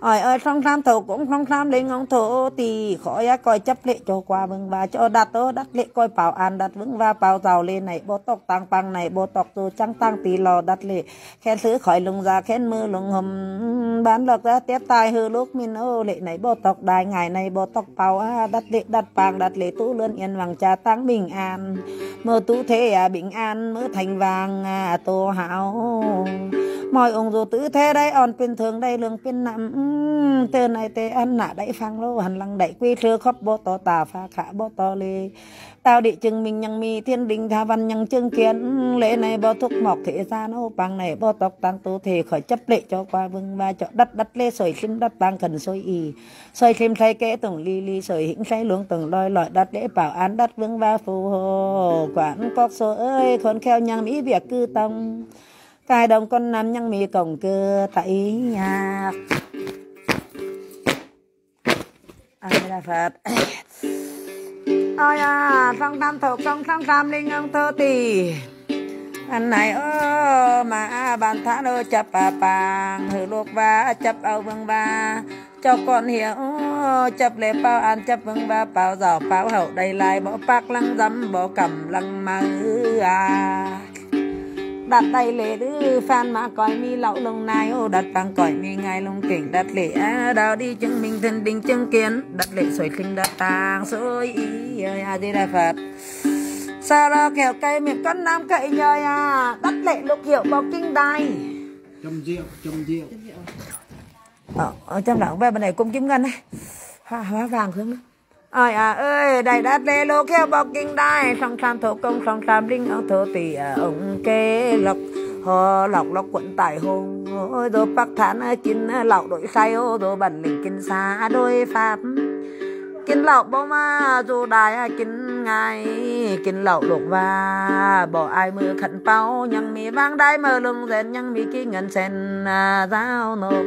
ôi ơi song tham thổ cũng song tham lên ngóng thổ thì khỏi á, coi chấp lệ cho qua vững và cho đặt tớ đặt lệ coi bảo an đặt vững và bảo giàu lên này, bố tộc tăng băng này, bố tộc rồi trăng tăng tí lò đặt lệ. Khen thứ khỏi lùng ra khen mưa lùng hầm bán lộc ra tiếp tài hư lúc minh ô lệ này, bố tộc đài ngày này, bố tộc bảo á đặt lệ đặt vàng đặt lệ tú luôn yên vàng trà tăng bình an. Mơ tú thế à bình an, mơ thành vàng à tô hảo mọi ông dù tứ thế đây, on bên thường đây lương bên nằm từ này tê ăn nạ đẩy phang lô hẳn lăng đẩy quy thưa khóc bố to tà pha khả bố to lê tao địa chứng minh nhằng mi thiên đình tha văn nhằng chương kiến. Lễ này bố thúc mọc thế ra nô. Bằng này bố tộc tăng tu thể khỏi chấp lệ cho qua vương ba cho đất đất lê sỏi khinh đất bằng cần sôi y sôi thêm thay kẽ tổng ly ly sỏi hĩnh say luống tổng loi lọi đất lễ bảo án đất vương ba phù hộ. Quản quốc số ơi khốn kheo nhằng mỹ việc cư tông cài đồng con nam nhăng mi cổng cơ tại nhà. A di đà phật? Ôi à song tam thuộc công song tam linh ông thơ tỷ anh này ơ, mà bàn thả đô chập bà bàng hử luộc và chập ao vương ba cho con hiểu, chập lệ bao an, chập vương ba bao giỏ, bao hậu đầy lại bỏ bạc lăng dâm bỏ cầm lăng mà à đặt tay lệ đứ phan mà coi mi lậu lông nai. Ô đặt bằng cõi mi ngay lông tỉnh đặt lệ à, đào đi chứng minh thân đình chứng kiến. Đặt lệ soi khinh đặt tàng soi ý ơi a di đà phật. Sao đó kẹo cây miệng con nam cậy nhời à đặt lệ lục hiệu bọc kinh đài. Châm rượu châm rượu. Ở trong đảng về bên này cung kiếm ngân này. Hoa, hoa vàng hướng đó ơi à ơi đại đất lê lô kêu bọc kinh đai. Song sam thổ công song sam linh ông thổ tỷ à, ông kê lộc. Họ lọc lọc quận tài hùng. Ôi đồ bắc thán à, kín à, lọc đội say ô đồ bản lĩnh kinh xa đôi pháp. Kinh lọc bao ma dù đài à, kinh ngày kinh lọc lục và bỏ ai mưa khẩn bao nhằng mi vang đai mờ lưng rèn nhằng mi kí ngân sen giao nộp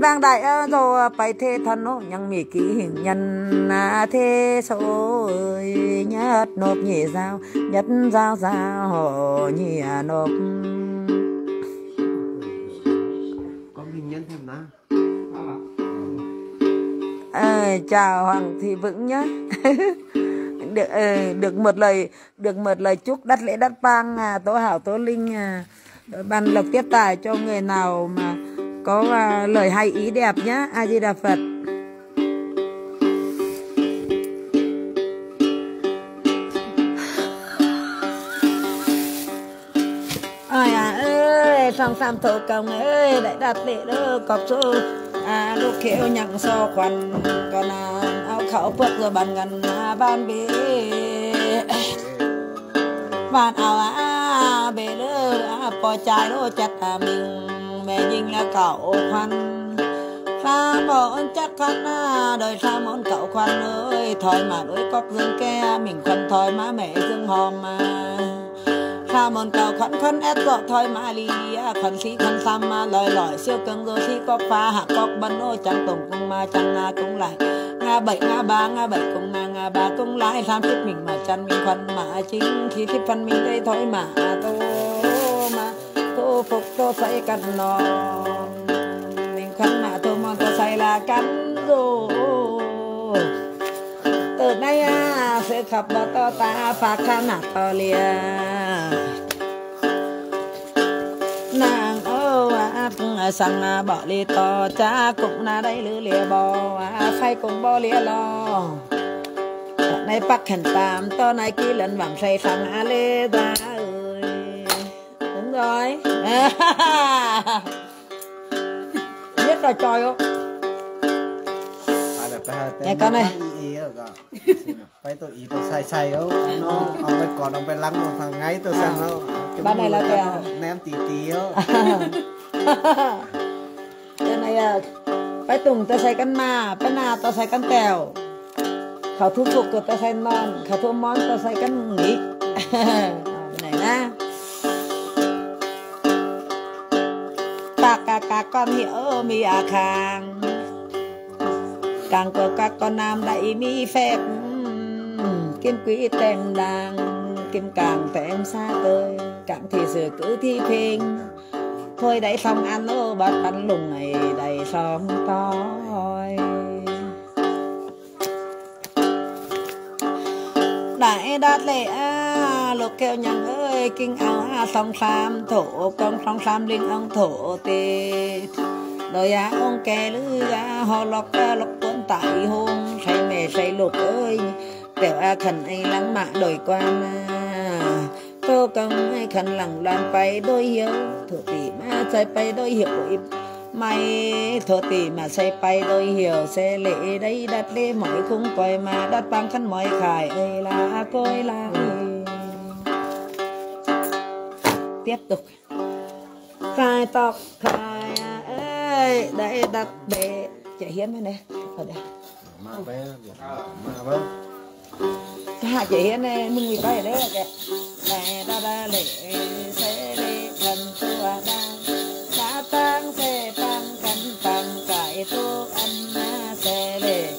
vang đại rồi phải thế thân nó nhằng mi ký hình nhân thế số nhất nộp nhị giao nhất giao giao nhị nộp. Có hình nhân thêm nào. À, chào hoàng thị vững nhé được ờ, được một lời được một lời chúc đắt lễ đắt bang à, tố hảo tố linh à, ban lộc tiếp tài cho người nào mà có à, lời hay ý đẹp nhé a di đà phật. Ơi à ơi phong sam thổ công ơi đại đạt lễ đơ cọc số à lúc khéo nhặng so khoản, còn à, áo khẩu phước rồi bàn gần à, ban bê bàn áo à bê đơ à bỏ chai đô chặt à mình mẹ nhìn là cậu khoăn pha món chắc khoăn à, đời sa món cậu khoăn ơi. Thôi mà đuổi cóc dương ke, mình khoăn thôi má mẹ dương hòm mà. Pha món cậu khoăn khoăn ép dọ thôi mà li à, khoăn xí khoăn xăm mà lời lòi siêu cưng rồi xí cóc pha, hạ cóc bắn ô chẳng tổng cung mà chẳng nga cũng lại. Nga bảy nga ba nga bảy cũng nga nga ba cũng lại. Làm thích mình mà chăn mình khoăn mà chính khi thích phân mình đây thôi mà à, tôi tô say cắn non mình khăn mà tô mòn tô say là cắn rồi. Từ nay à sẽ khắp bờ to ta phá khăn nạt to lia nàng ô à sang à bỏ lia to, cha cũng na đây lư lia bò à khay cũng bò lia lo này bắt hành tam, to này kia lần vàng say sang a lê ra ơi. Đúng rồi. biết rồi trời à ha Dạ, con ơi. phải tôi ý tôi sai sai ấu nó ông phải còn ông phải lắng một thằng ngay tôi xem nó Ban này là kìa. ném tí tí Cái này à, phải tùng ta xay căn ma, phải na ta xay căn tèo. Khảo thu phục ta xay non, khảo thu món ta xay căn nghỉ. Ca ca con hiểu mi à khang. Càng của các con nam đại mi phép Kim quý tem đàng Kim càng tem xa tới Càng thì sửa cứ thi phình Thôi đấy xong ăn ô bát bắn lùng này đầy xong toi Đại đát lệ à, lục kêu nhằng ơi kinh áo à, song sam thổ công song sam linh ông thổ tê đời á ông kè lư á họ lọc à, lọc tuấn tại hôn say mẹ say lục ơi. Tiểu a khẩn ai lắng mạ đổi quan à cô công ai khẩn lặng loan bay đôi hiếu thổ tỷ mà say bay đôi hiếu bội mày thổ tỷ mà say bay đôi hiểu xe lệ đây đặt lê mỏi khung coi mà đặt bằng khăn mỏi khải ơi là coi là ơi tiếp tục. Khai tóc khai ơi đây đặt để chạy hiến bên đây ở đây. Mà bé mà vâng hạ chị hiến này mừng người coi ở đấy là kìa. Lệ đa đa lệ sẽ lệ thần tua đa xã tăng sẽ tăng cắn tăng cải tu ăn na sẽ lệ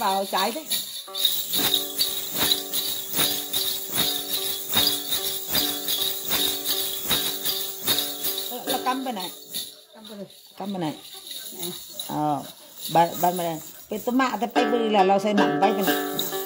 vào trái đấy là cắm bên này. Cắm bên này. Ờ bên bên này. Dạ. Ờ, bên, tấm mạ thì bay là nó xe nằm bên này.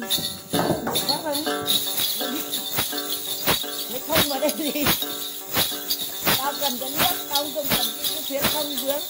Mệt quá không? Mệt không mà đây gì? Tao cần cái nước, tao không cần cái chuyện thông vướng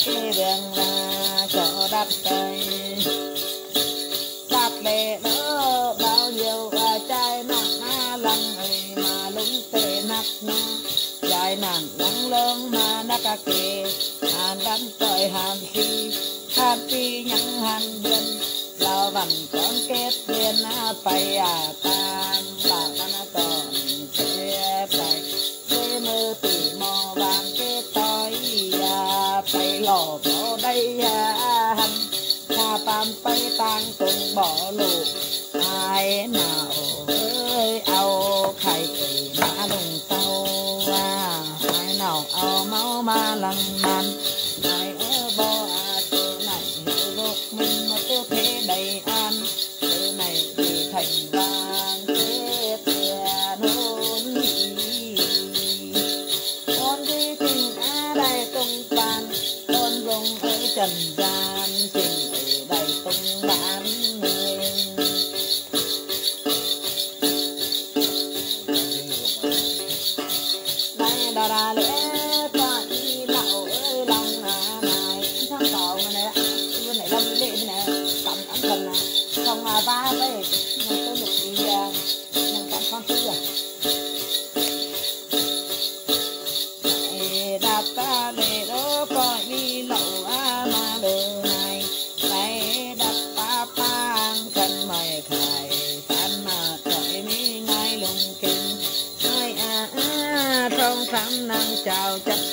khi đèn là cho đắp tay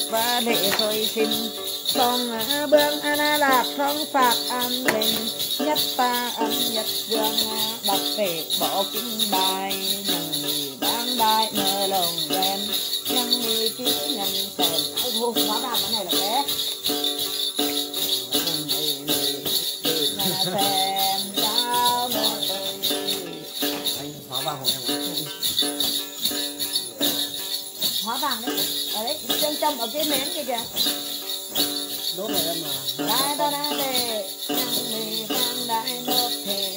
và để thôi xin song bương an lạc không phạt an bình. Nhất ta âm nhất dương à, đọc thể bỏ kinh bài nhân mì bán đại mơ lòng đen. Nhân mì ký nhân sèn ai vô hóa ra cái này là thế. châm ở cái nén kia kìa. Đốt rồi em à ta đã lệ nàng mê vang đại nộp thề.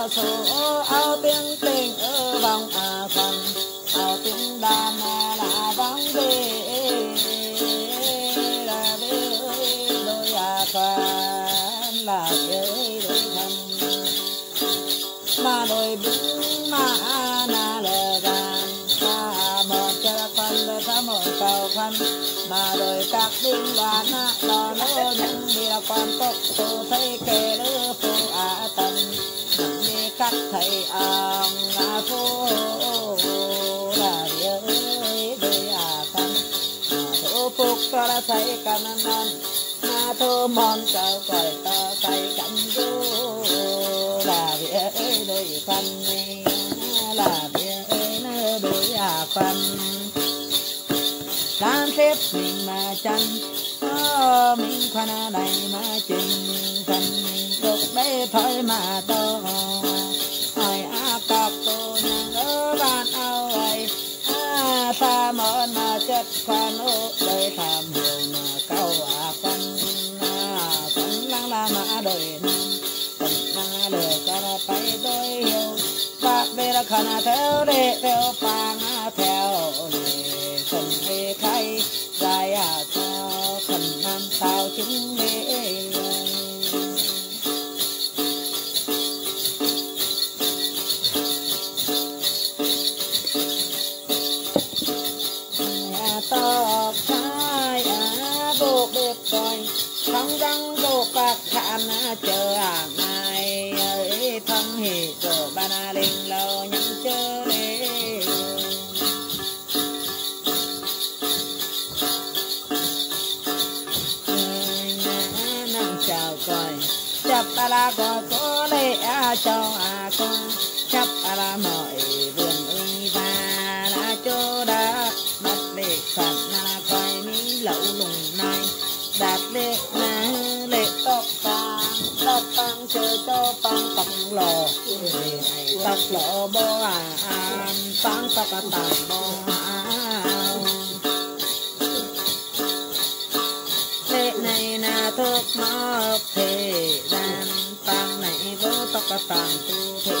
Ở số ao tiếng tình ở vòng à phần ao tiếng đàn là vắng về là về đôi à phần là về đôi thân mà đôi bún mà na là gan mà một cha phần là ta một cầu phần mà đôi các đinh đoàn na lo nô những bia quan tốt tôi thấy kẻ lư phụ à tần các cắt thầy ông à phố là địa ơi đôi à thân thu phúc cho thầy thấy căn nan na thô mòn cao cõi ta thầy cảnh du là địa ơi đôi phân là địa ơi nơi đôi à phân lan xếp mình mà chân mình khoan à này mà trình thân tục đấy thôi mà tôi sa mơn na chất khoan ô đời tham hiểu na câu à phân na phân lăng la mã đời nam phân lăng lừa cả ra tay đôi hiểu. Bạc bê là khana theo đệ theo pang theo lệ phần ê khay, dài à theo phần nam, sao chứng chờ à mai ấy thân hỉ rồi ba na linh lâu nhắm chờ lễ nắng chào coi chắp ba la có có lệ à cho à con. Tóc chơi cho tang tập lò. Tập lò bò à, à an tập tóc à, bò à. thế này là thuốc mọc thế đàn tang này vô tóc à tu thế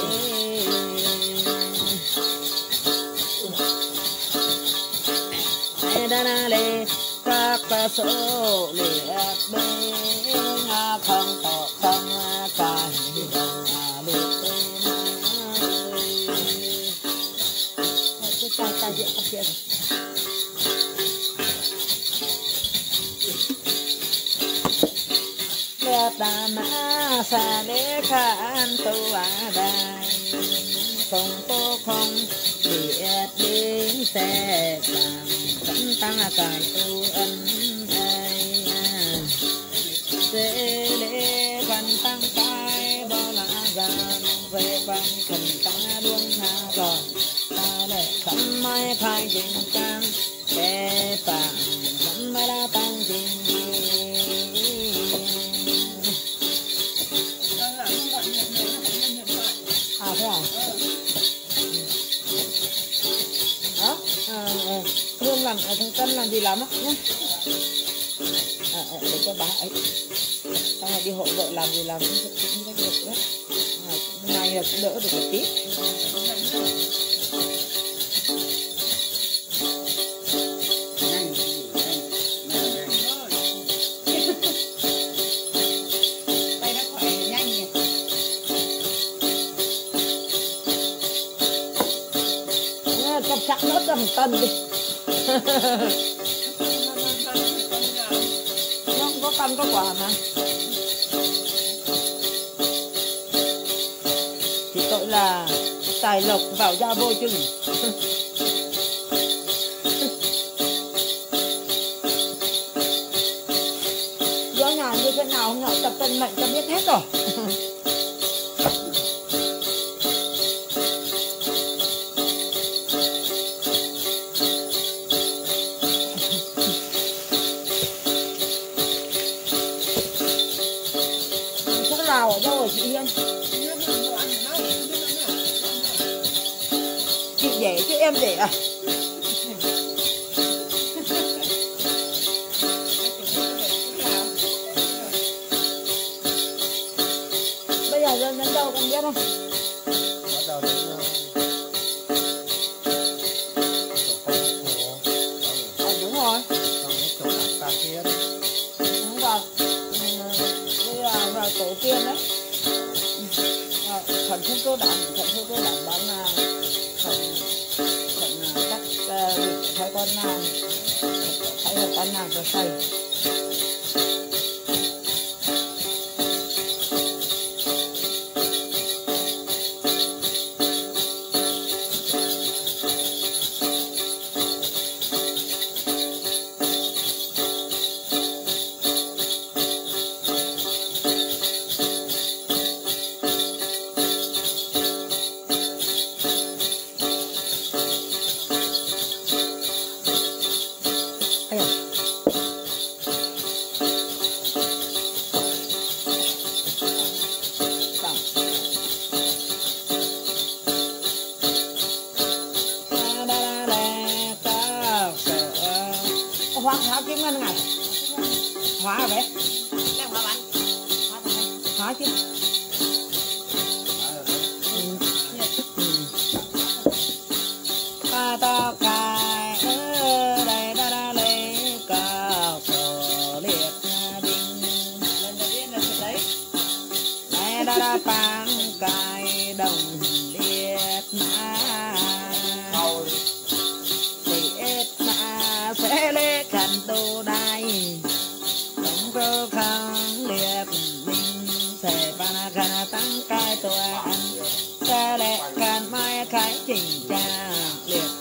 ai na lệ các số liệt bên bê không tỏ cái tay tay kia rồi sa đế khan tu à đài không tô không biết đến xe bằng vẫn tăng cải tu ân khăn mai khai trình tam kẻ phạm vẫn mai đã tăng trình à thế à? Đó à, à, hương làm ở thằng tân làm gì lắm á? Nhá. À, à, để cho bà ấy. Sau này đi hộ vợ làm gì làm cũng cũng cũng được đó à, cũng này là đỡ được một tí. nhanh sẵn nó tân đi. Nó không có tân có quả mà. Thì tội là tài lộc vào gia vô chừng gió nhà như thế nào không nhỏ tập tân mệnh cho biết hết rồi.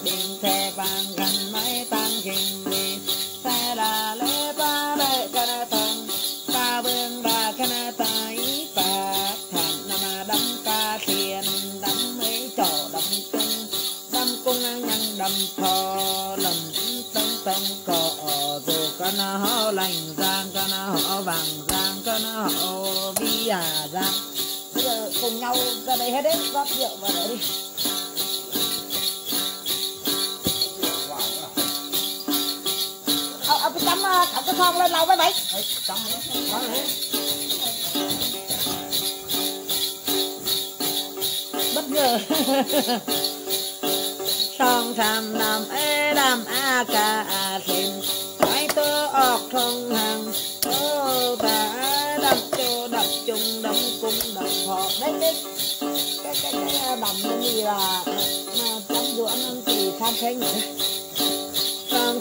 Liệt đình sẽ phán khăn tăng trình đi Sẽ là lễ ba lệ khăn thần Ta bương ba khăn tay Phạt thản nằm đâm ca thiền, Đâm ấy trò đâm cung Đâm cung nhân đâm thò, Lầm tông tông cọ. Dù con họ lành giang Con họ vàng giang Con họ bi à giang. Bây giờ cùng nhau ra đây hết đấy Rót rượu vào đấy. đi cái thon lên lầu mấy bảy bất ngờ. Song tham nam ê đam a ca a xin cái tơ ọc thông hàng ô ta đập cho đập chung đâm cung đập họ đấy đấy cái cái cái đầm nó như là mà trong rượu ăn ăn thì tham khen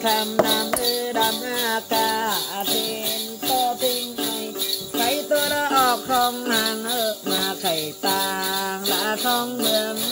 คำนำเออดำหน้ากาเป็นก็ทิ้งไงใครตัวเราออกคลองนางเออมาไข่ตางละท้องเมือง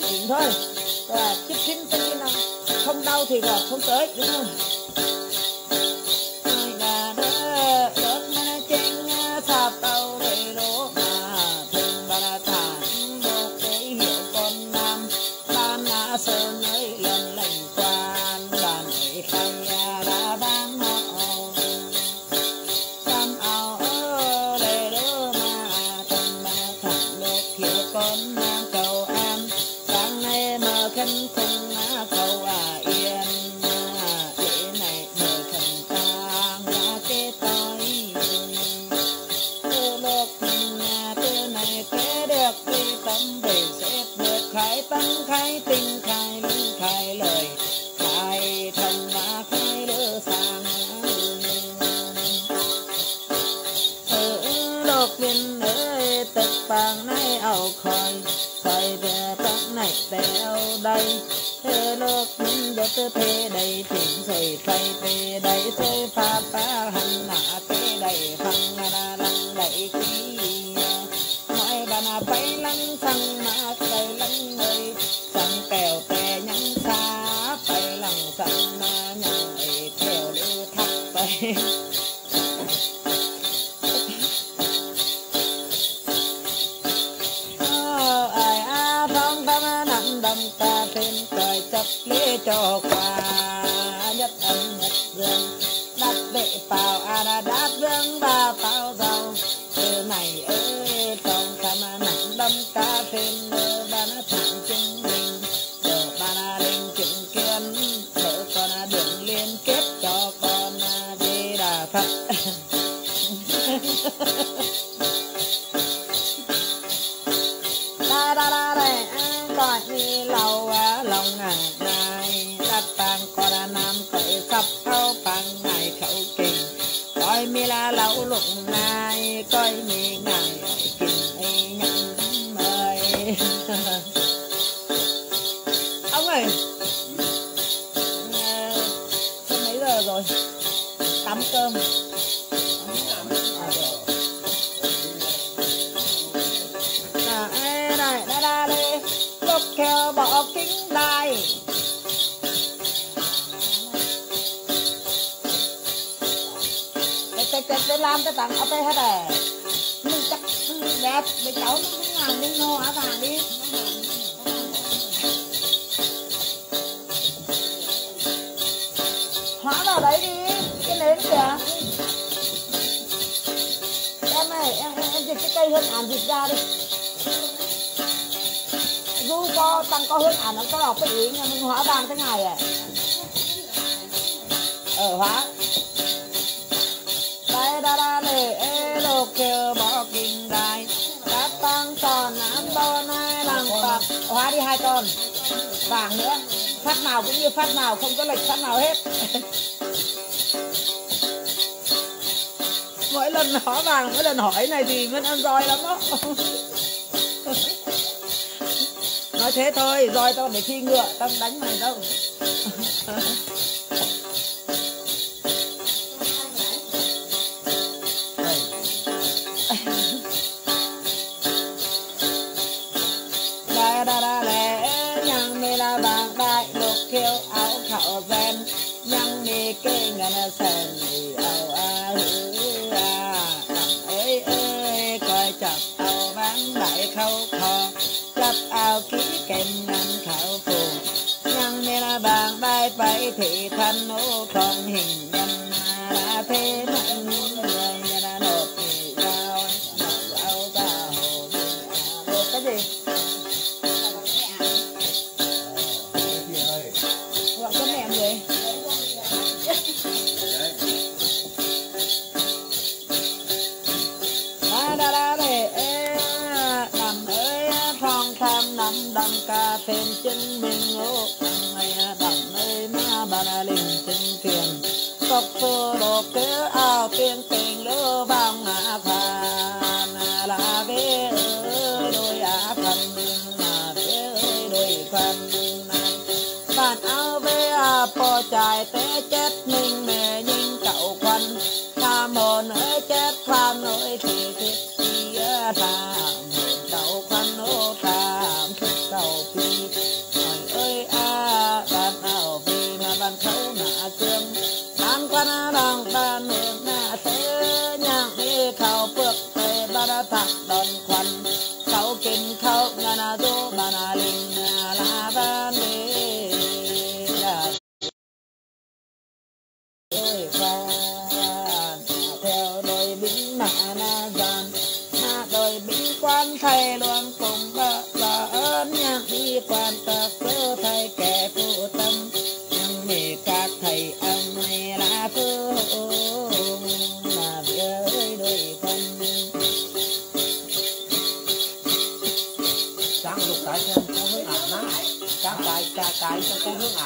giờ điện thôi. Và chip chip cho nên không đau thì là không tới, đúng không? Ơi nay bằng này ảo khỏi xoay về tắc này đeo đây thế lộc viên đất thế đầy thỉnh rồi xoay về đầy. Thế pha pha hành nạ thế đầy phăng na lăng đầy kia, mọi bà nà bay lăng thăng mà nghĩa cho qua nhất âm nhất dương đáp bệ vào a đã đáp dương ba pháo dầu từ này ơi, trong tham nặng đâm ta thêm nơ ba nó thẳng chứng minh đồ ba na linh chứng kiến mở con đường liên kết cho con đi đà phật. này coi cái làm cái tặng ở đây hết rồi mình chắc đẹp để cháu nó cũng làm đi nô hả vàng đi? Hóa vào đấy đi cái nến kìa. Em ơi em em, em dịch cái cây hơn ảnh dịch ra đi. Dù có tăng có hơn ảnh nó có đọc cái ý nhưng mình hóa vàng cái này à. Ở hóa đa đa lệ ê lô kêu bỏ kinh đài các tăng tròn nám bò nai làng bạc hóa đi hai con. Vàng nữa. Phát nào cũng như phát nào không có lệch phát nào hết. Mỗi lần hỏi vàng, mỗi lần hỏi này thì vẫn ăn roi lắm đó. Nói thế thôi, roi tao để thi ngựa, tao đánh mày đâu. ಗಗನ ಸ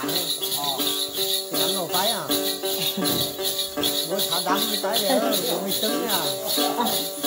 哦给他闹掰呀我他当时一百零都没生呢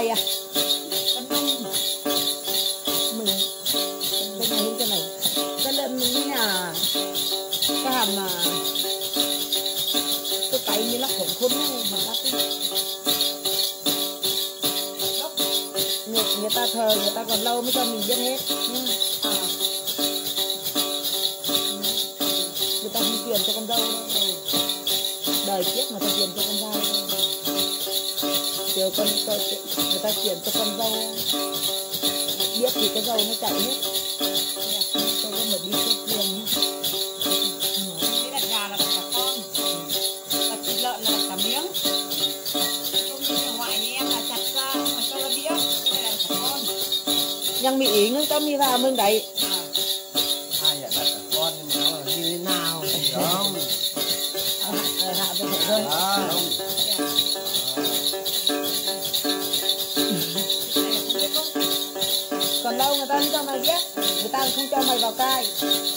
tay à? Cái mình bên này cái này cái lên mình nhà cái hàm mà cái tay như lắc khủng khốn này mà lắc người, người ta thờ người ta còn lâu mới cho mình dân hết. À. người ta không truyền cho con dâu đâu. Đời kiếp mà ta truyền cho con dâu giờ con, người ta truyền cho con dâu. Biết thì cái dâu nó chạy hết con một đi tiền nhé. Cái đặt gà là đặt cả con. Đặt thịt lợn là đặt cả miếng. Không như nhà ngoại như em là chặt ra mà cho nó đĩa. Cái này là cả con. Nhưng bị ý ngưng tâm đi vào mừng đấy. à, ai ta không cho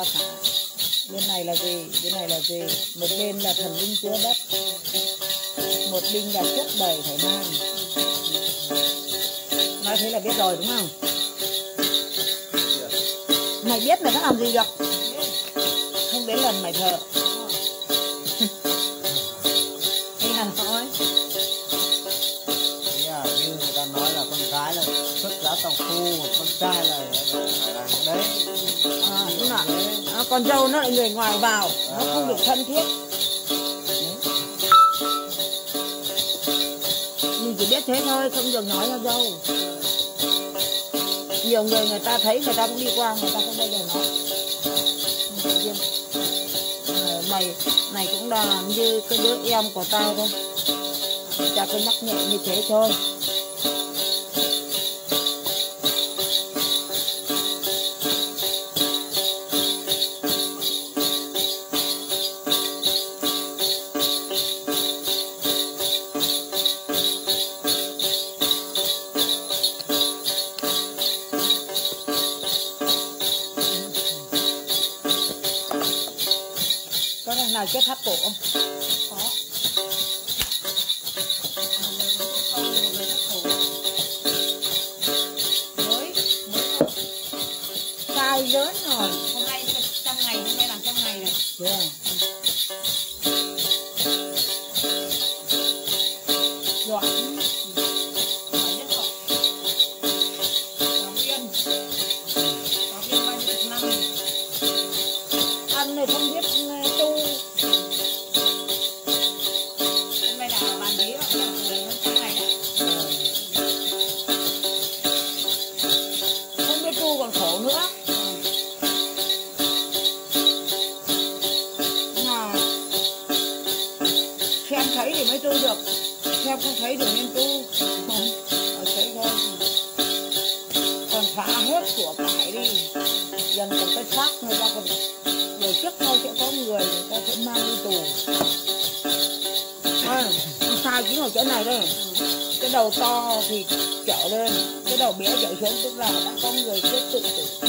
người ta bên này là gì? Bên này là gì? Một bên là thần linh chứa đất. Một bên là chất đầy phải mang nói thế là biết rồi, đúng không? Mày biết mày đã làm gì được. Con dâu nó lại người ngoài vào, nó không được thân thiết. Mình chỉ biết thế thôi, không được nói con dâu. Nhiều người người ta thấy người ta cũng đi qua, người ta không bao giờ nói. Ờ, mày mày cũng là như cái đứa em của tao thôi. Cha cứ nhắc nhẹ như thế thôi. mới tu được. Theo con thấy được nên tu ở ờ, thấy thôi. Còn phá hết của cải đi. Dần còn cái xác người ta còn rồi trước sau sẽ có người người ta sẽ mang đi tù. À, sai chính ở chỗ này đây. Cái đầu to thì trở lên. Cái đầu bé trở xuống tức là đã có người chết tự tử.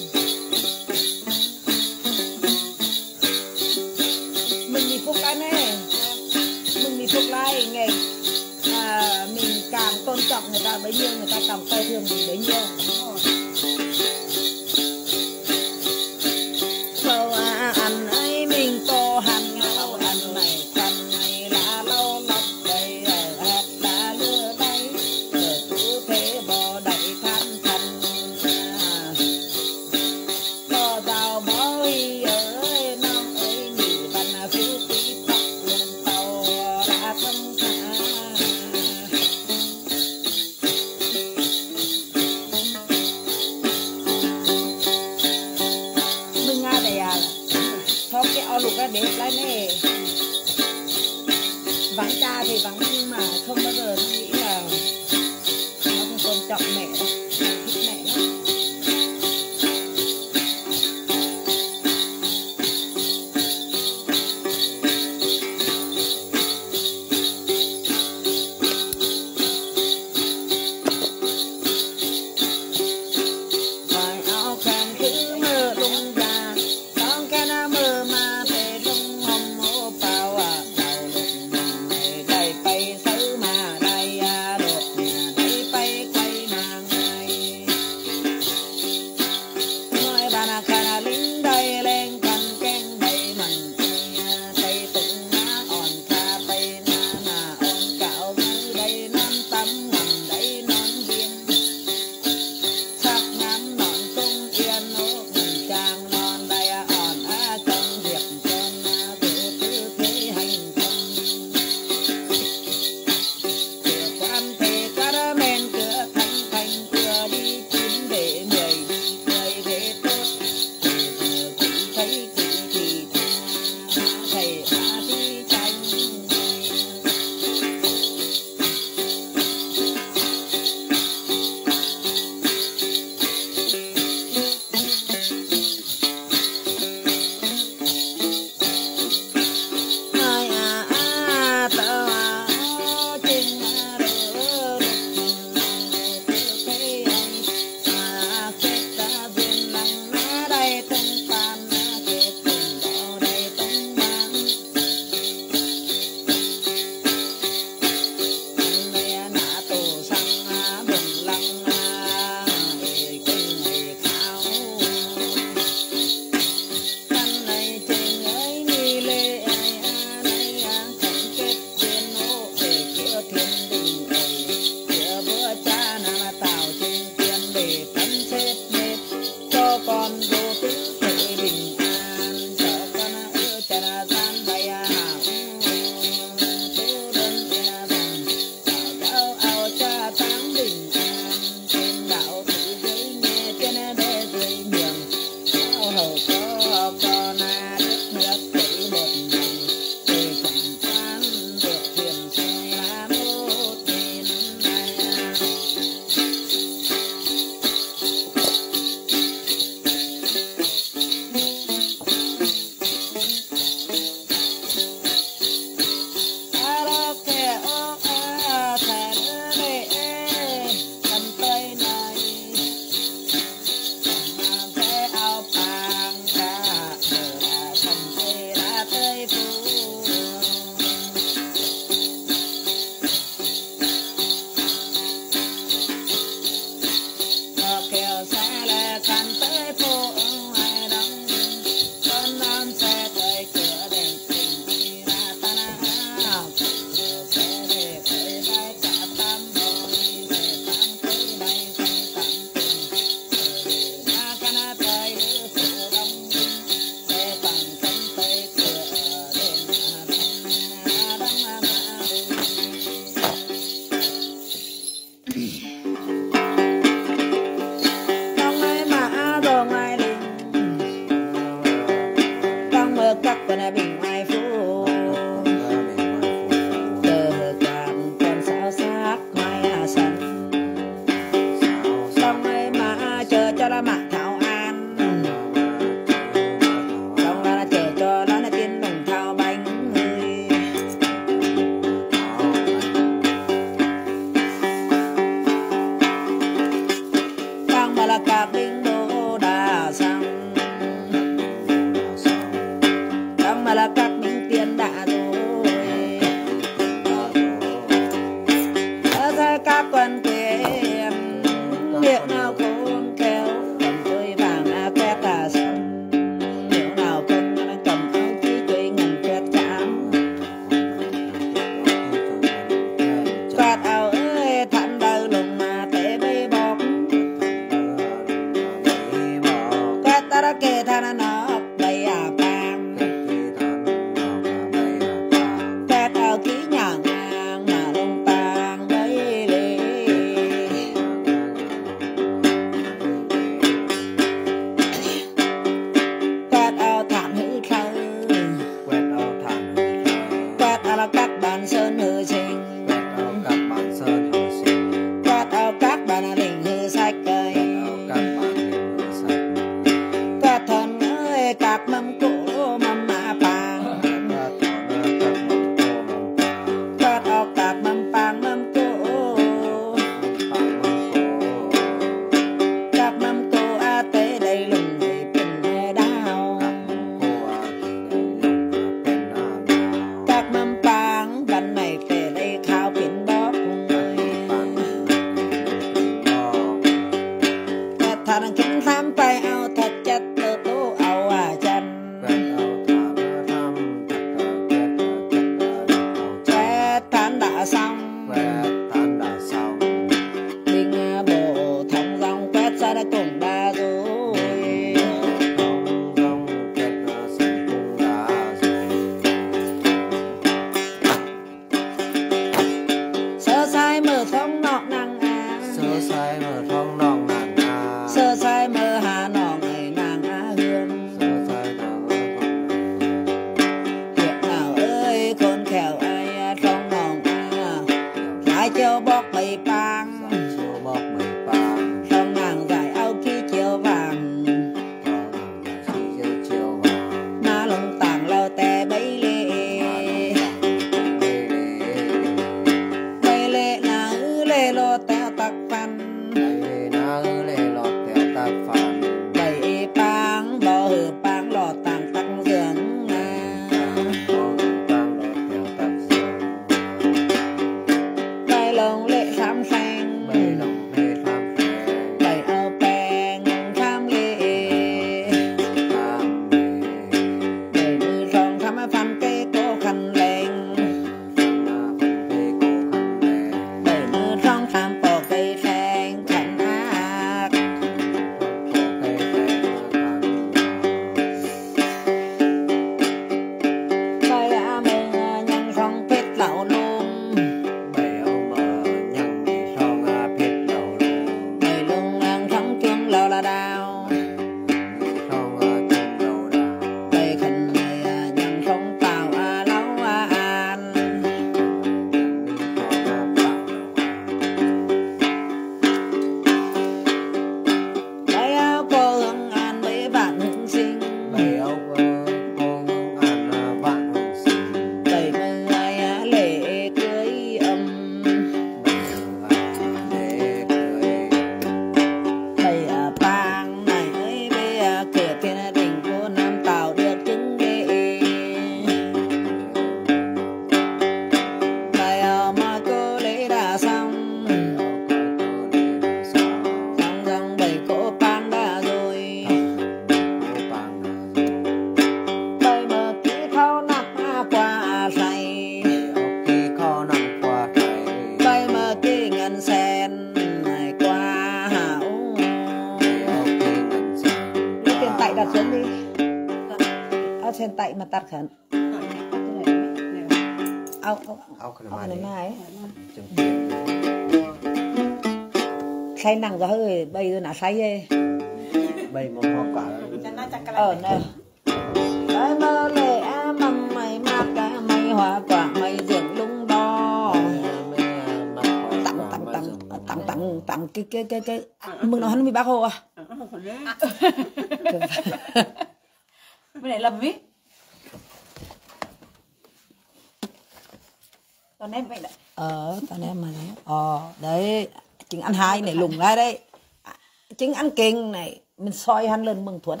hai này lùng ra đây. À, chính ăn kinh này, mình soi hắn lên mừng thuận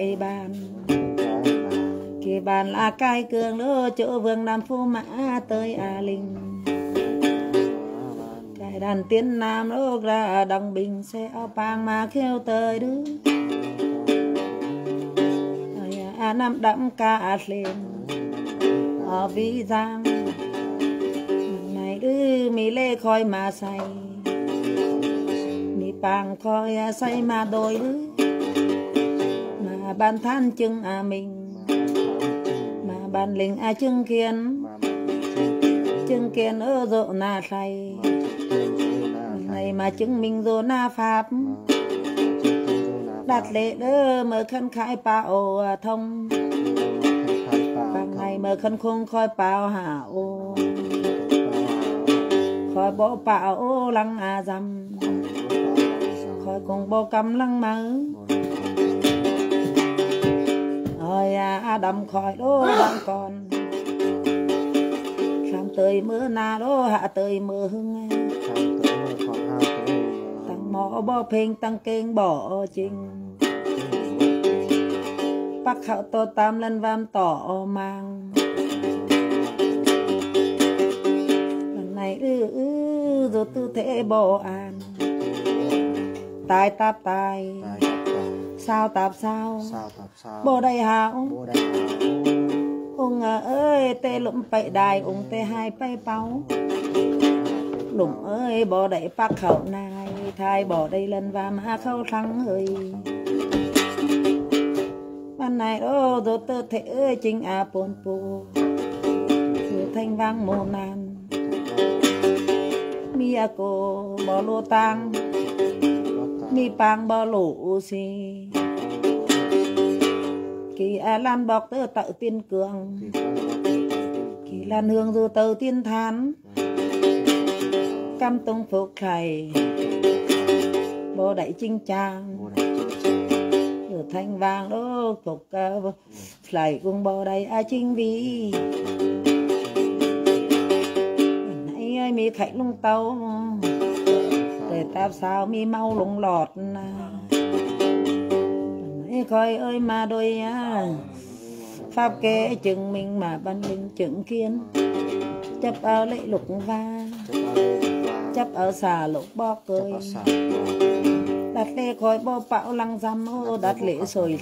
lô bàn. Cái bàn là cai cường lô chỗ vương nam phu mã tới a linh. Cái đàn tiên nam lô ra đồng bình xe áo pang mà kêu tới đứa. À nam đậm cả lên ở vi giang. Này đứa mi lê khói mà say mi pang khói say mà đôi đứa ban than chưng à mình mà ban linh à chưng kiên chưng kiên ở rộ na say này mà chứng minh rộ na pháp. Đặt lệ đơ mở khăn khai bảo à, thông. Bằng ngày mở khăn khung khói bảo hạ ô khói bộ bảo lăng à dầm khói cùng bộ cầm lăng mơ à đầm khỏi đô đầm còn. Làm tới mưa na đô hạ tới mưa hưng tăng mỏ bỏ phình tăng kênh bỏ trình. Bắc khảo tô tam lần vam tỏ mang. Lần này ư ư rồi tư thế bỏ an tài tạp sao? Tạp sao? Bồ đầy hảo. Ông à ơi tê lụm bậy đài ông tê hai bay bao lụm ơi bò đẩy bắc khẩu này thai bỏ đây lần và mà khâu thắng ơi ban này ô rồi tơ thể ơi chính à bồn bù rồi thanh vang mồ nan. Mi à cô bò lô tang mi pang bò lũ xì. Kỳ a lan bọc tơ tự tiên cường. Kỳ lan hương dù tơ tiên than. Cam tung phục khải bồ đẩy chinh trang. Rồi thanh vàng đó phục uh, lại cùng bò đầy a chinh vi nãy ai mi khách lung tàu tao sao mi mau lung lọt nãy coi ơi mà đôi á. Pháp kế chừng mình mà ban mình chừng kiến. Chấp áo lệ lục va. Chấp ở xà lục bo cười. đặt lệ khỏi bo bão lăng giam ô đặt lệ sồi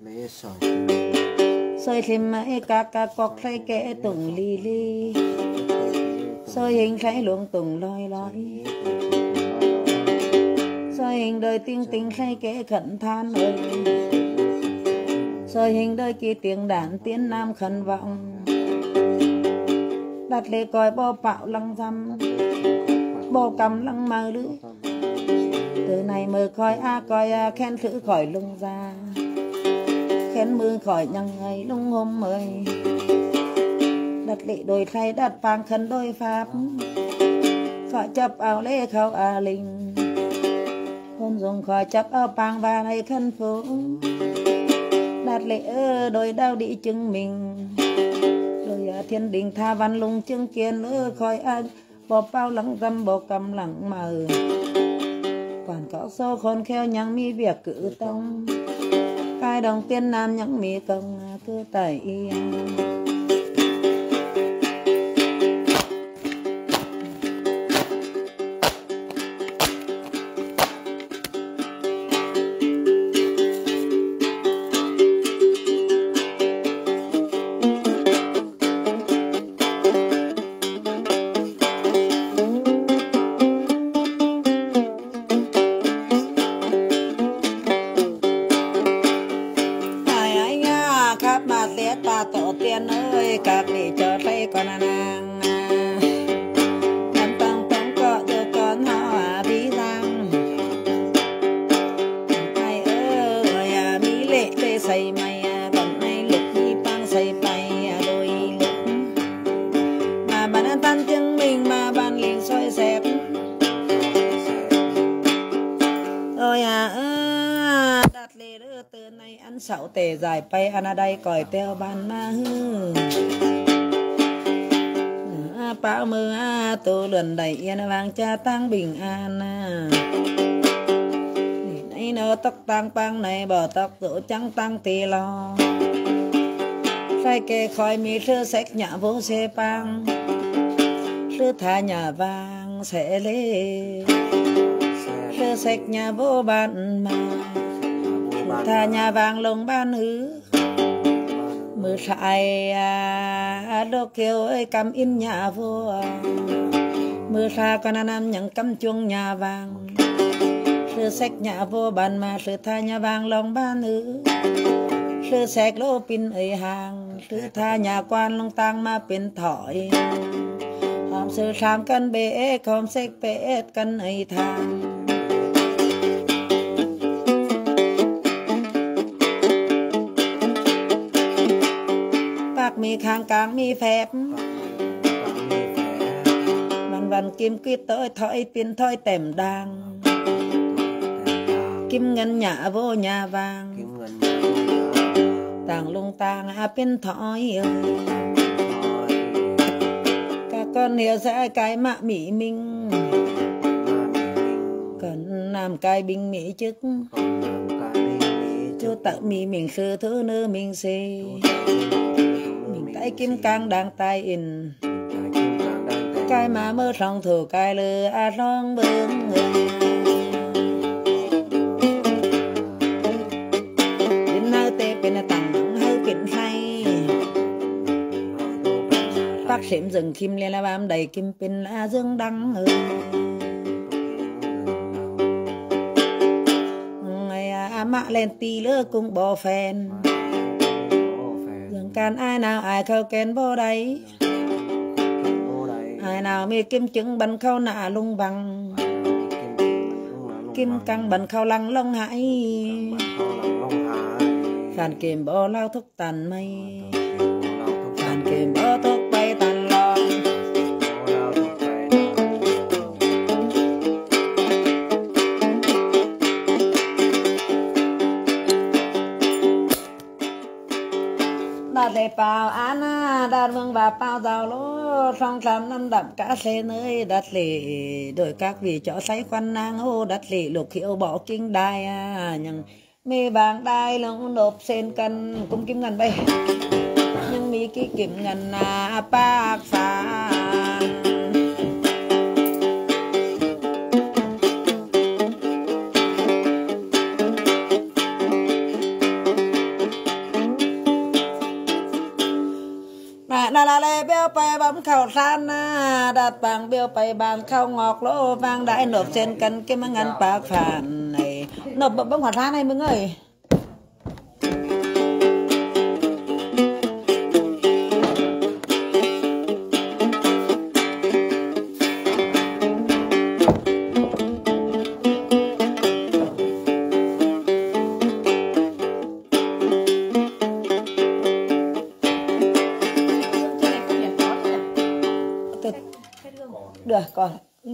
lễ sỏi sồi sim ấy ca ca cọc thay kẽ tùng li li. Soi hình thay luồng tùng loi loi soi hình đời tiếng tình khai kẽ khẩn than ơi soi hình đời kỳ tiếng đàn tiếng nam khẩn vọng. Đặt lệ coi bo bạo lăng răm bo cầm lăng mờ lữ. Từ này mơ coi a coi a khen thử khỏi lung ra. Khen mưa khỏi nhằng ngày lung hôm ơi đặt lệ đôi thay đặt phàng khẩn đôi pháp. Phải chấp áo lê khâu a linh hôn dùng khỏi chấp áo bàng và này khăn phố đặt lệ ơ đôi đau đi chứng mình. Rồi à, thiên đình tha văn lung chứng kiến ơ khỏi ai bỏ bao lắng dâm bỏ cầm lặng mờ. Còn có số khôn khéo nhắn mi việc cử tông. Cai đồng tiên nam nhắn mi công à, cứ tẩy. yên xây mày à uh, này lục đi bang xây bay à đôi lục Mà bạn ăn tan tiếng mình mà bạn liền soi dẹp Ôi à đặt lê đỡ từ nay ăn sậu tề dài bay ăn ở đây còi teo ban ma hư. Bão mưa à, tô lần đầy yên vàng cha tăng bình an à. Này nó tóc tăng băng này bờ tóc rỗ trắng tăng tì lo Sai kê khói mi sư sách nhà vô xe băng Sư tha nhà vàng sẽ lê. Sư sách nhà vô bạn mà Tha nhà vàng lồng ban hứ. Mưa sai à, à đô kêu ơi cầm in nhà vua. Mưa xa con anh em nhận cắm chuông nhà vàng sư sách nhà vua bàn mà sư tha nhà vàng lòng ba nữ. Sư sẹt lô pin ấy hàng sư tha nhà quan long tăng mà pin thỏi. Hòm sư sam cân bể hòm sách bể cân ấy thang. Bác mi khang càng mi phép. Văn văn kim quyết tới thoi pin thoi tèm đang kim ngân nhà vô nhà vàng. Tàng lung tàng à thoi ơi. Các con hiểu sẽ cái mạ mỹ minh cần làm cái bình mỹ chức. Cho tự mi mình sư thứ nữ mình xì. Mình tay kim cang đang tay in. Cái mà mơ song thủ cái lư à rong bướng đến xem rừng kim lên là bám đầy kim pin là dương đắng ơi ngày à, à, mạ lên tì lơ cùng bò phèn. Dường can ai nào ai khâu kén bò đây ai nào mi kim chứng bắn khâu nạ lung bằng? Kim căng bắn khâu lăng lông hải. Khàn kìm bò lao thúc tàn mây. Khàn kìm bò thúc đạt bào án đạt vương và bao giàu lô, song sắm năm đậm cả xe nơi đặt lì đổi các vị cho say quan nang hô đặt lì lục hiệu bỏ kinh đai à nhưng mê vàng đai lông nộp sen cân cũng kim ngân bay. Nhưng mi cái kim ngân à bạc phàn béo bay bấm khảo san đặt bằng béo bay bàn khâu ngọc lỗ vang đại nộp trên cân cái mà ăn bạc phản này nộp bấm hoàn san này mọi người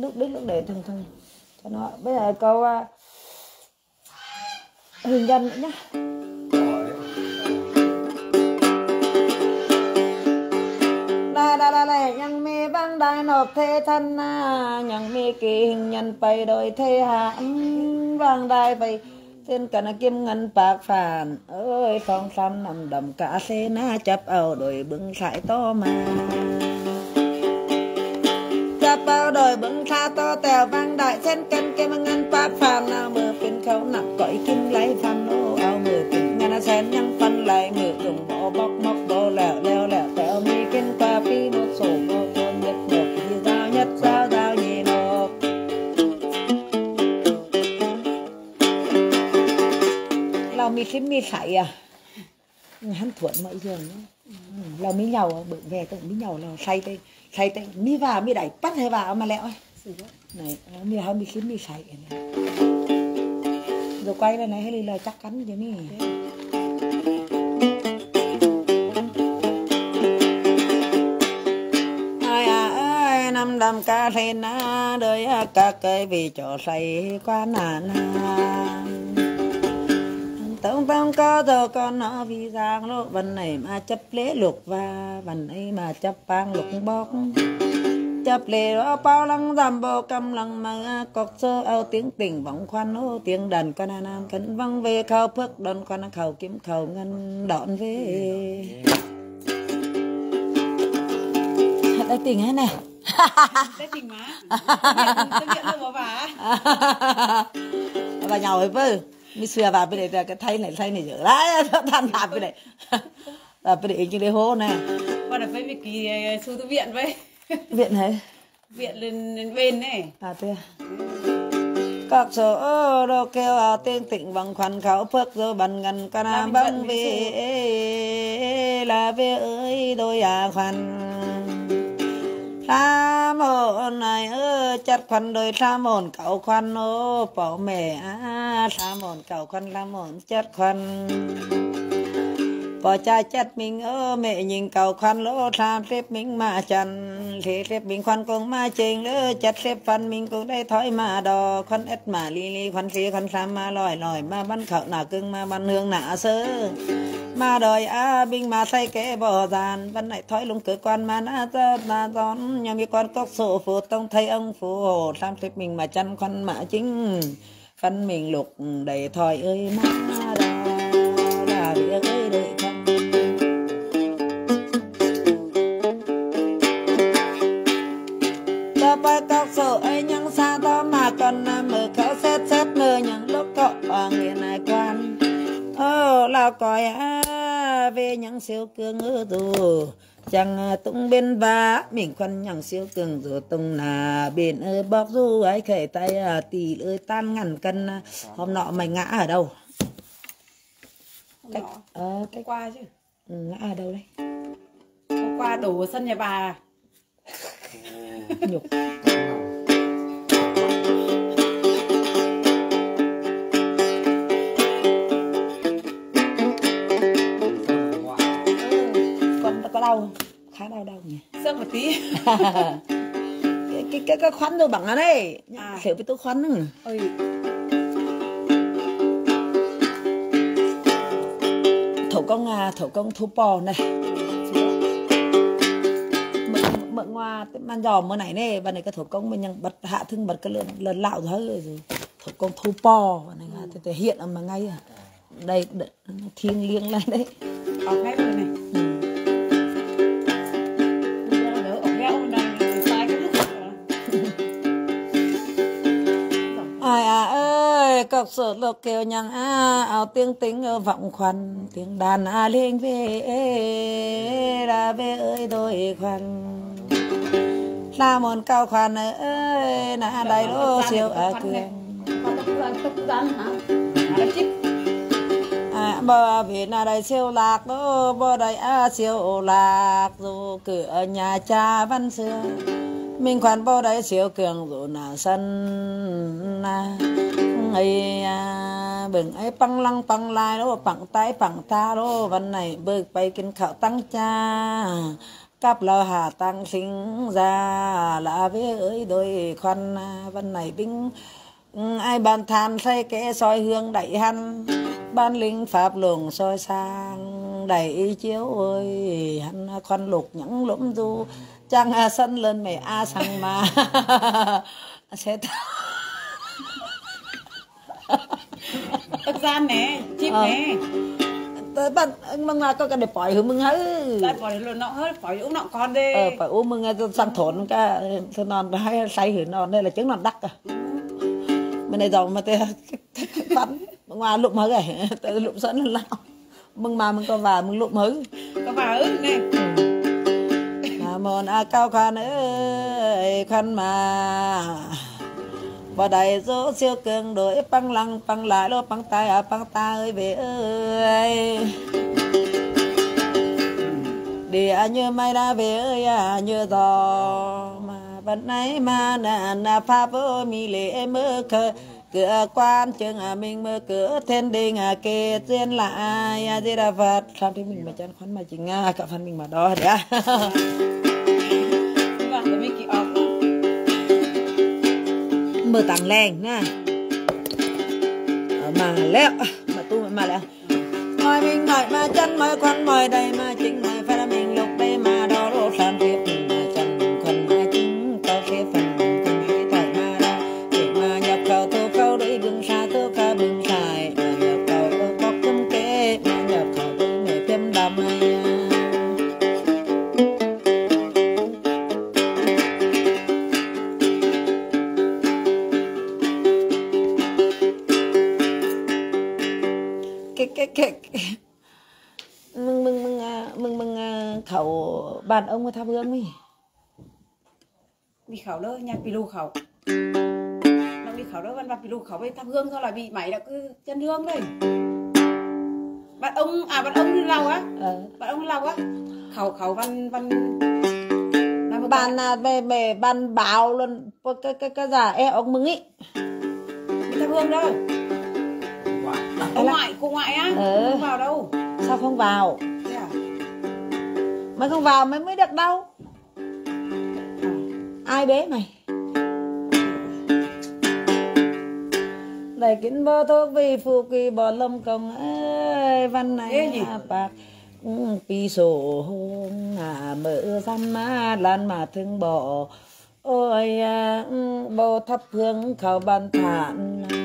nước biết nước để thường thường. Cho nó bây giờ câu à, uh, hình nhân nữa nhá. Đa đa đa này nhân mi văn đại nộp thế thân na nhân mi kỳ hình nhân bày đôi thế hạ vàng đại bày trên cả kim ngân bạc phản. Ơi phong xăm nằm đầm cả xê na chấp ầu đôi bưng sải to mà bao đời bận tha to tèo vang đại sen cân kem ngăn phát phàm. Nào mưa phiền khâu nặng cõi kim lấy phàm nô ao mưa tình ngăn sen nhăn phân lại mưa cùng bộ bóc móc bò lẹo leo lẹo tèo mi kinh qua phi nốt sổ vô con nhất một như dao nhất dao dao nhì nộp lau mi xin mi sảy à? Hắn thuận mọi giường nữa ừ, lau mi nhau bự về cũng mi nhau là say đây tay say tay mi vào mi đẩy bắt hay vào mà lẹo ấy này mi hơi mi khiến mi này rồi quay lên này hay là chắc chứ mi. Ai à ơi năm đầm ca lên na đời ca cây vì chỗ say quá nà na tông băng có tờ con nó vì giang lô vần này mà chấp lễ lục và vần ấy mà chấp bang lục bóc chấp lễ đó bao lăng giảm bò cầm lăng mà cọc sơ ao tiếng tỉnh vọng khoan ô tiếng đàn con à nam cấn văng về khâu phước đòn con khẩu kiếm khâu ngân đọn về. Đây tỉnh hết này đây tỉnh má tôi nghiện luôn bà? Bà nhào ấy vơ mi xưa vào bên đây cái thay này thay này dở đấy than làm bên này là bên đây như đây hố này Còn là với việc kỳ sư thư viện vậy viện này Viện lên, lên bên này à thế các số đô kêu à tiếng tịnh bằng khoăn khảo phước rồi bằng ngân ca nam băng về là về ơi đôi à khoăn sa môn này ơ chặt khoăn đôi sa môn, cậu khoăn ô, bỏ mẹ à sa môn, cậu khoăn sa môn chặt khoăn bỏ cha chết mình ơ mẹ nhìn cậu khoan lỗ tha, xếp mình mà chăn thế xếp mình khoan cũng mà chênh lỡ chặt xếp phân mình cũng đây thói mà đò. Khoan ít mà li li, khoan xí khoan sa mà lòi lòi, mà bắn khẩu nà cưng, mà bắn hương nà sơ. Mà đòi a binh mà say kế bỏ dàn, vẫn lại thói lung cửa quan mà na ra na gión. Nhà mi quan cốc sổ phù tông thay ông phù hồ sam xếp mình mà chăn khoan mà chính. Phân mình lục đầy thòi ơi mà đà đà việc ơi. Còi á về những siêu cương ư tù chẳng tung bên ba mình khoăn những siêu cường rồi tung là bên ơi bóc du ấy khởi tay à, tỷ ơi tan ngàn cân à. hôm nọ mày ngã ở đâu? Cách ờ cách qua chứ. Ừ, ngã ở đâu đây Hôm qua đổ ở sân nhà bà. Nhục có đau không? Khá đau đau nhỉ? Sớm một tí. Cái cái cái, cái khoắn đâu bằng đấy À. hiểu với tôi khoắn Ôi. Thủ công à thủ công thu bò này. Mượn mượn ngoa man giò mưa này nè. Bà này cái thủ công mình ยัง bật hạ thương bật cái lần lần lạo thôi. Rồi thủ công thu bò bà này là thể hiện mà ngay à. Đây đ- thiêng liêng lên đấy ơi cọc sở lộc kêu nhằng a áo tiếng tính ở vọng khoăn tiếng đàn a lên về ra về ơi đôi khoăn. La môn cao khoăn ơi na đại lô siêu à cường hả? À, là chip à bờ vì na đại siêu lạc đô bờ đại a siêu lạc dù cửa nhà cha văn xưa. Mình khoan bờ đại siêu cường dù na sân na ấy à, bừng ấy băng lăng băng lai đó bằng tay bằng ta đó. Vân này bực bay kinh khảo tăng cha. Cáp lo hà tăng sinh ra. Là với ơi đôi khoan. Vân này binh ai bàn than say kẽ soi hương đẩy hăn. Ban linh pháp luồng soi sang đẩy chiếu ơi. Hắn khoan lục những lũng du. Chăng sân lên mày a sang mà sẽ Tập gian nè, chip Ờ. nè. Tới bạn mừng là có cái để pỏi hưởng mừng bỏ đến lộn nọ hết, bỏ những nọ con đi. Ờ phải uống mừng sang thốn cái thứ non hay say hử non đây là trứng non đắc à. Bên này dòng mà tê bắn ngoài lụm hứ này tê lụm sẵn là lao mừng mà mừng có vào mừng lụm hứ Có vào ức nè. Nam môn a cao khoan ơi khoan mà và đại dỗ siêu cường đổi băng lăng, băng lại lô, băng tay à băng ta ơi về ơi. Đi à như mai đã về ơi à như gió mà vẫn nay mà nà nà pha vô mi lệ mơ khờ. Cửa quan chừng à mình mơ cửa, thiên đình à kê duyên là ai à di đà phật. Làm thì mình mà chân khoan mà chỉ nga cả phần mình mà đó đấy à. มือต่างแรงนะมาแล้วมาตู้มาแล้วมอยมิงหน่อยมาจันมอยควันมอยได้มาจริงมอยแฟนมิงยกไปมาดอโรแฟนเพียบ bàn ông có thắp hương đi đi khảo đó nhạc bị lù khảo. Nó đi khảo đó văn bạc bị lù khảo với thắp hương thôi là bị mày là cứ chân hương đây bạn ông à bạn ông lau á? Ờ. bạn ông lau á? Khảo khảo văn văn bàn là về về bàn bảo luôn cái cái cái giả e ông mừng ý. Đi thắp hương đâu. Ông ngoại. Cô ngoại á? Ừ. không vào đâu. Sao không vào? Mày không vào mày mới được đâu. Ai bế mày? Đầy kính bơ thuốc vì phù kỳ bỏ lâm công ơi văn này à, bạc. Ừ, pi sổ hôn à mở răn má lan mà thương bỏ ôi à, ừ, bồ thắp hương khẩu bàn thản à,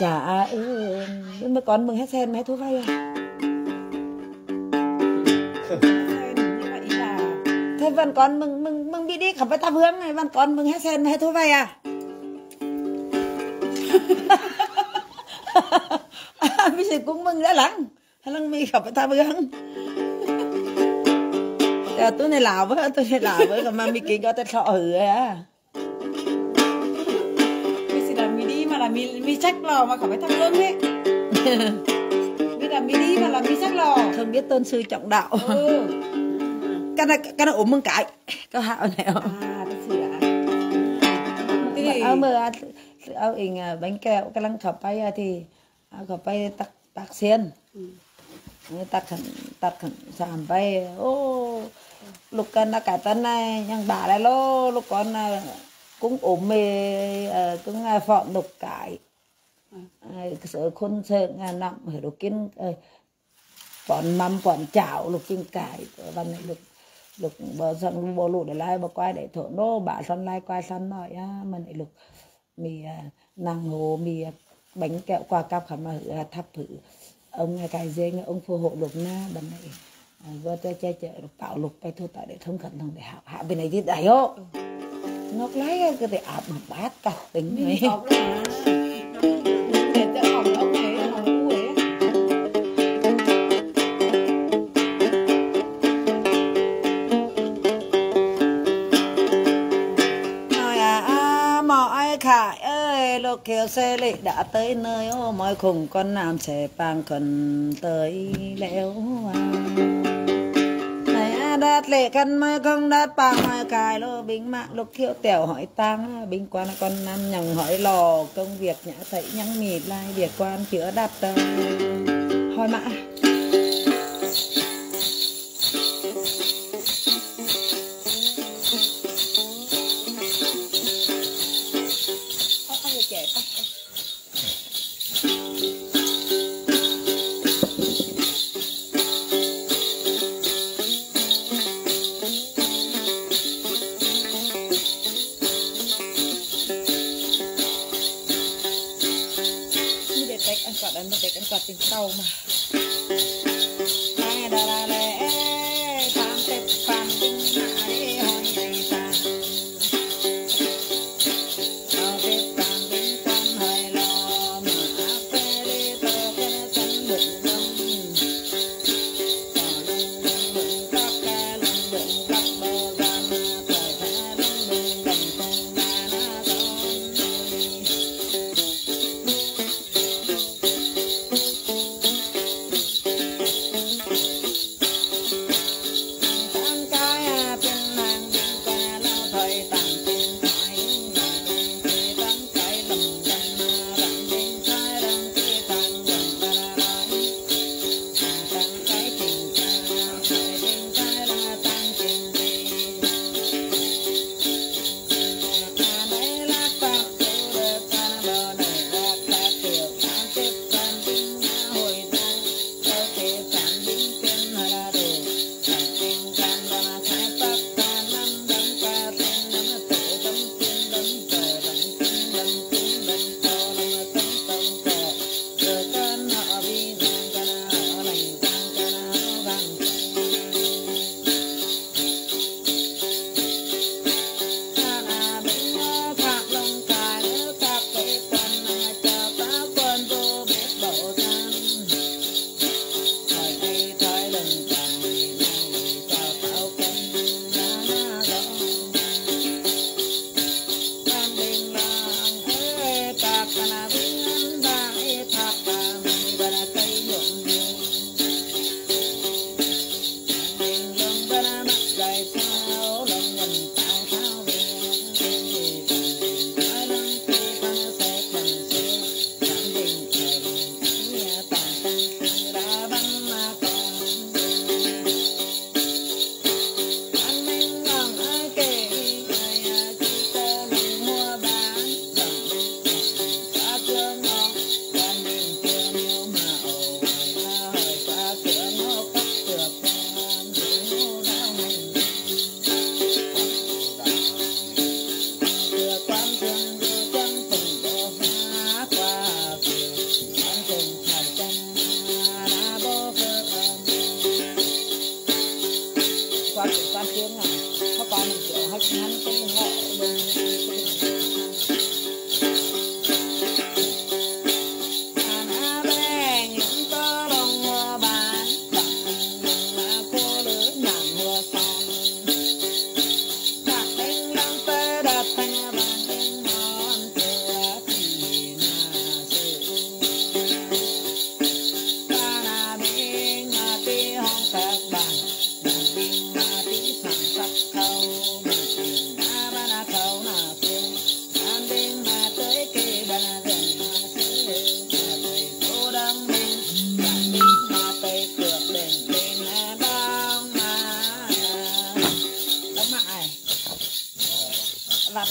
chả ơn mới con mừng hết sen mẹ thu vay à thế vẫn còn mừng mừng mừng bị đi không phải thắp hương này vẫn còn mừng hết sen mẹ thu vay à bây giờ cũng mừng đã lắm hay là mi không phải thắp hương Dạ, tôi này lào với tôi này lào với còn mà mi kính có tên sọ hử rồi à mi chỉ là mi đi mà là mi mi trách lò mà không phải thắp hương đấy mi là mi đi mà là mi trách lò. Không biết tôn sư trọng đạo. Ừ. Cái này cái này ốm mừng cái. Có hạo này không? À thật sự thế thì mưa ở in à, bánh kẹo cái lăng khập bay à thì khập bay tắc tắc xiên. Tắc khẩn tắc khẩn sàm bay. Ô lúc cần là cả tân này nhưng bà lại lô lúc con là cũng ốm mê ờ, cũng à, phọn đục cải cái sự khôn sợ ngà nằm ở đồ kiến ờ, bọn mắm bọn chảo lục kim cải văn này lục lục bờ sân bò lụ để lai bò quay để thổ nô bà sân lai quay sân nói á mình lại lục mì à, nàng hồ mì à, bánh kẹo qua cắp khả mà à, thắp hử ông à, cái dê ông phù hộ lục na bên này à, vừa cho che chở tạo lục cái thu tại để thông khẩn thông để hạ hạ bên này thì đại ô ngọc lấy cái để áp một bát cả tính này kêu à, à, xe lệ đã tới nơi, ô, mọi khùng con nam sẽ bằng cần tới lẽo à này đạt lệ căn mai không đạt bằng mai cài lô bính mạng. Lúc thiệu tẻo hỏi tăng à, bính quan con nam nhằng hỏi lò, công việc nhã thấy nhắn mịt lai, việc quan chữa đạp hỏi mã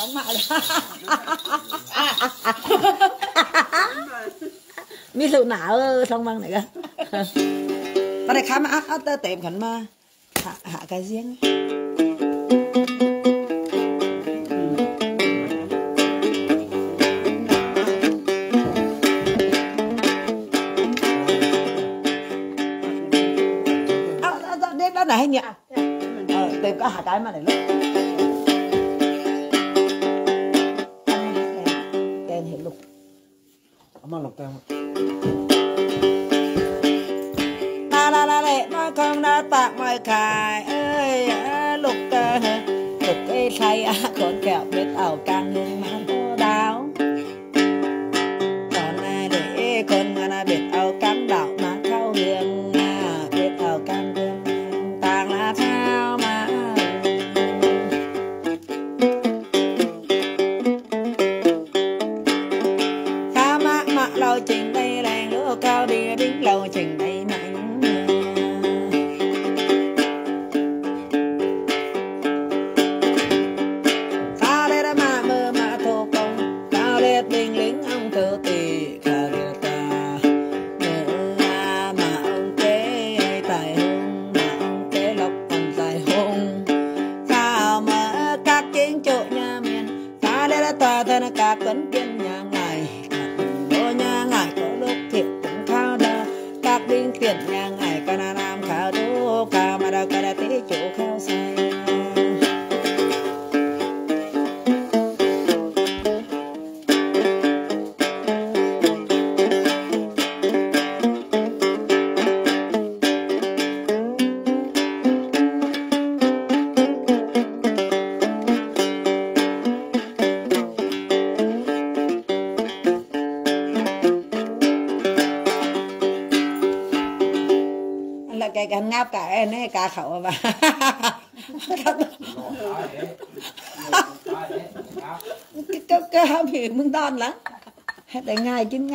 đóng mại mi lụ nã xong băng này cơ. Ta đây khám ác ác tệm khẩn mà hạ hạ cái riêng đó này nhỉ? Ờ tìm có hạ cái mà này lúc มาลงแต้มนาลาลาเละมาคงนาตากไม่ขายเอ้ยหลูกเกอลูกไอ้ไทยอะคนแก้วเม็ดเอากัน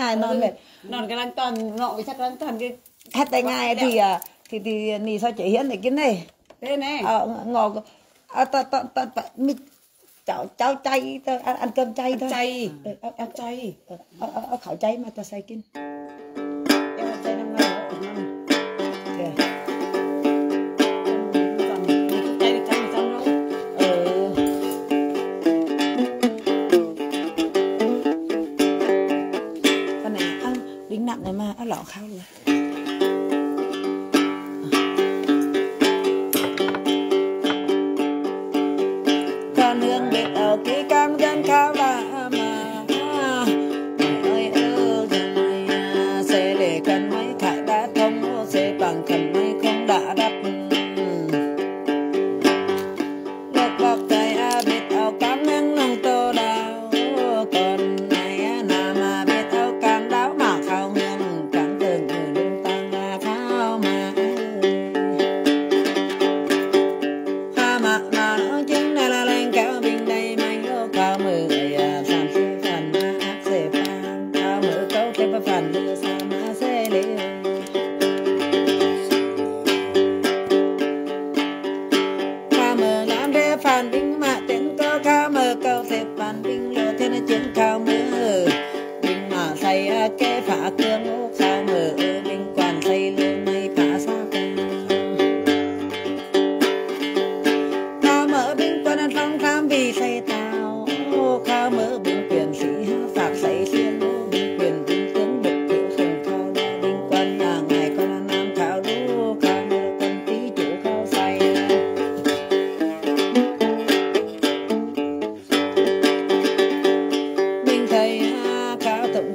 ngày chín ngày non về นอนกำลังตอนเงาะไปชักกำลังตอนก็ hết tại ngày thì à, thì thì nì sao chị hiến để cái này เด้แน่ ờ, ngọt à, ta ta ta ta mi cháu cháu chay ta, ăn, ăn cơm chay thôi ใจ Ờ, ờ, ờ, ใจ ờ, ờ, ờ, ờ, khẩu chay mà ta xay kinh này mà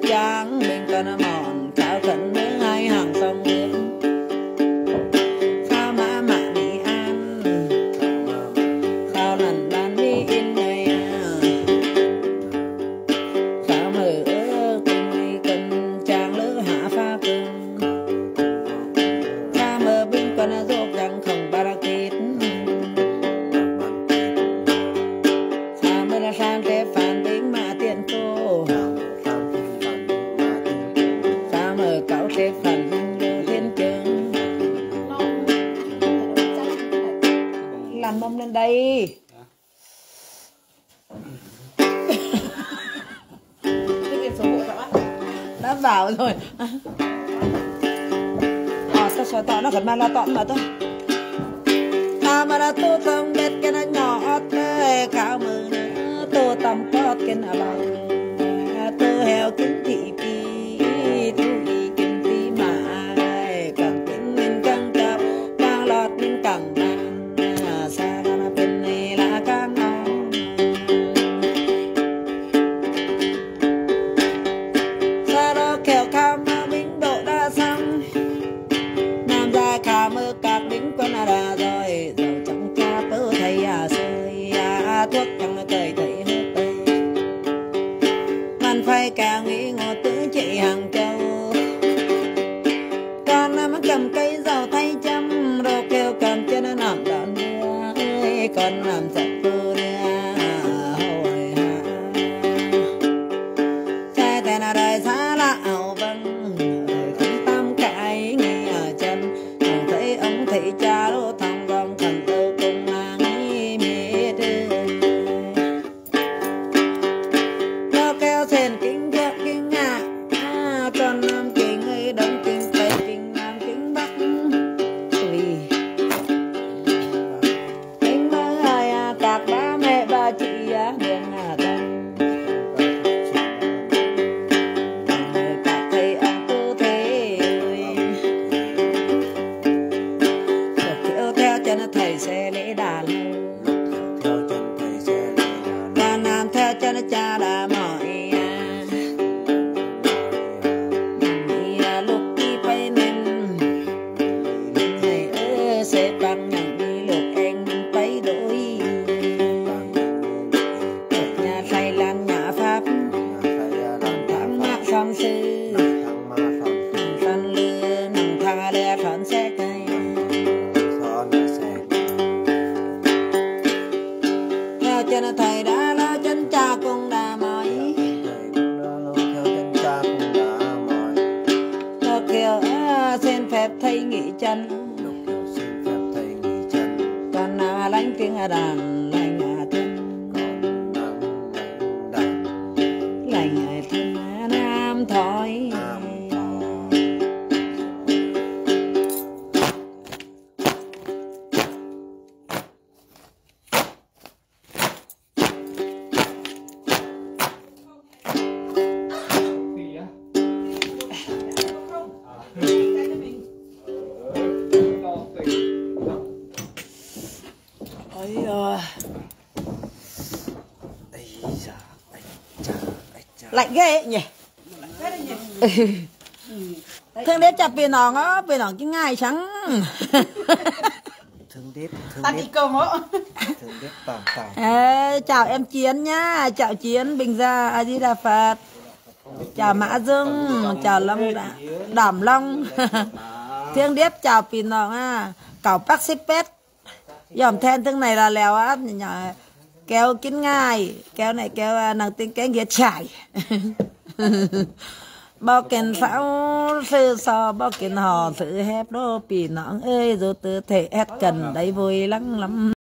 chán nòn á về nòn chứ ngay sẵn thương biết thương biết. cơm á thương biết tỏ tỏ chào em chiến nhá chào chiến bình gia a di đà phật. Chào mã dương chào long đảm long. Thương điếp chào pì nòn à cảo bác xếp pét dòm then thương này là lèo á nhỏ kéo kín ngay kéo này kéo à, nàng tiếng kéo nghĩa chải bao kiện sao sư so, bao kiện hò sự hép đô pì nọng ơi rồi tự thể hết cần đấy vui lắm lắm.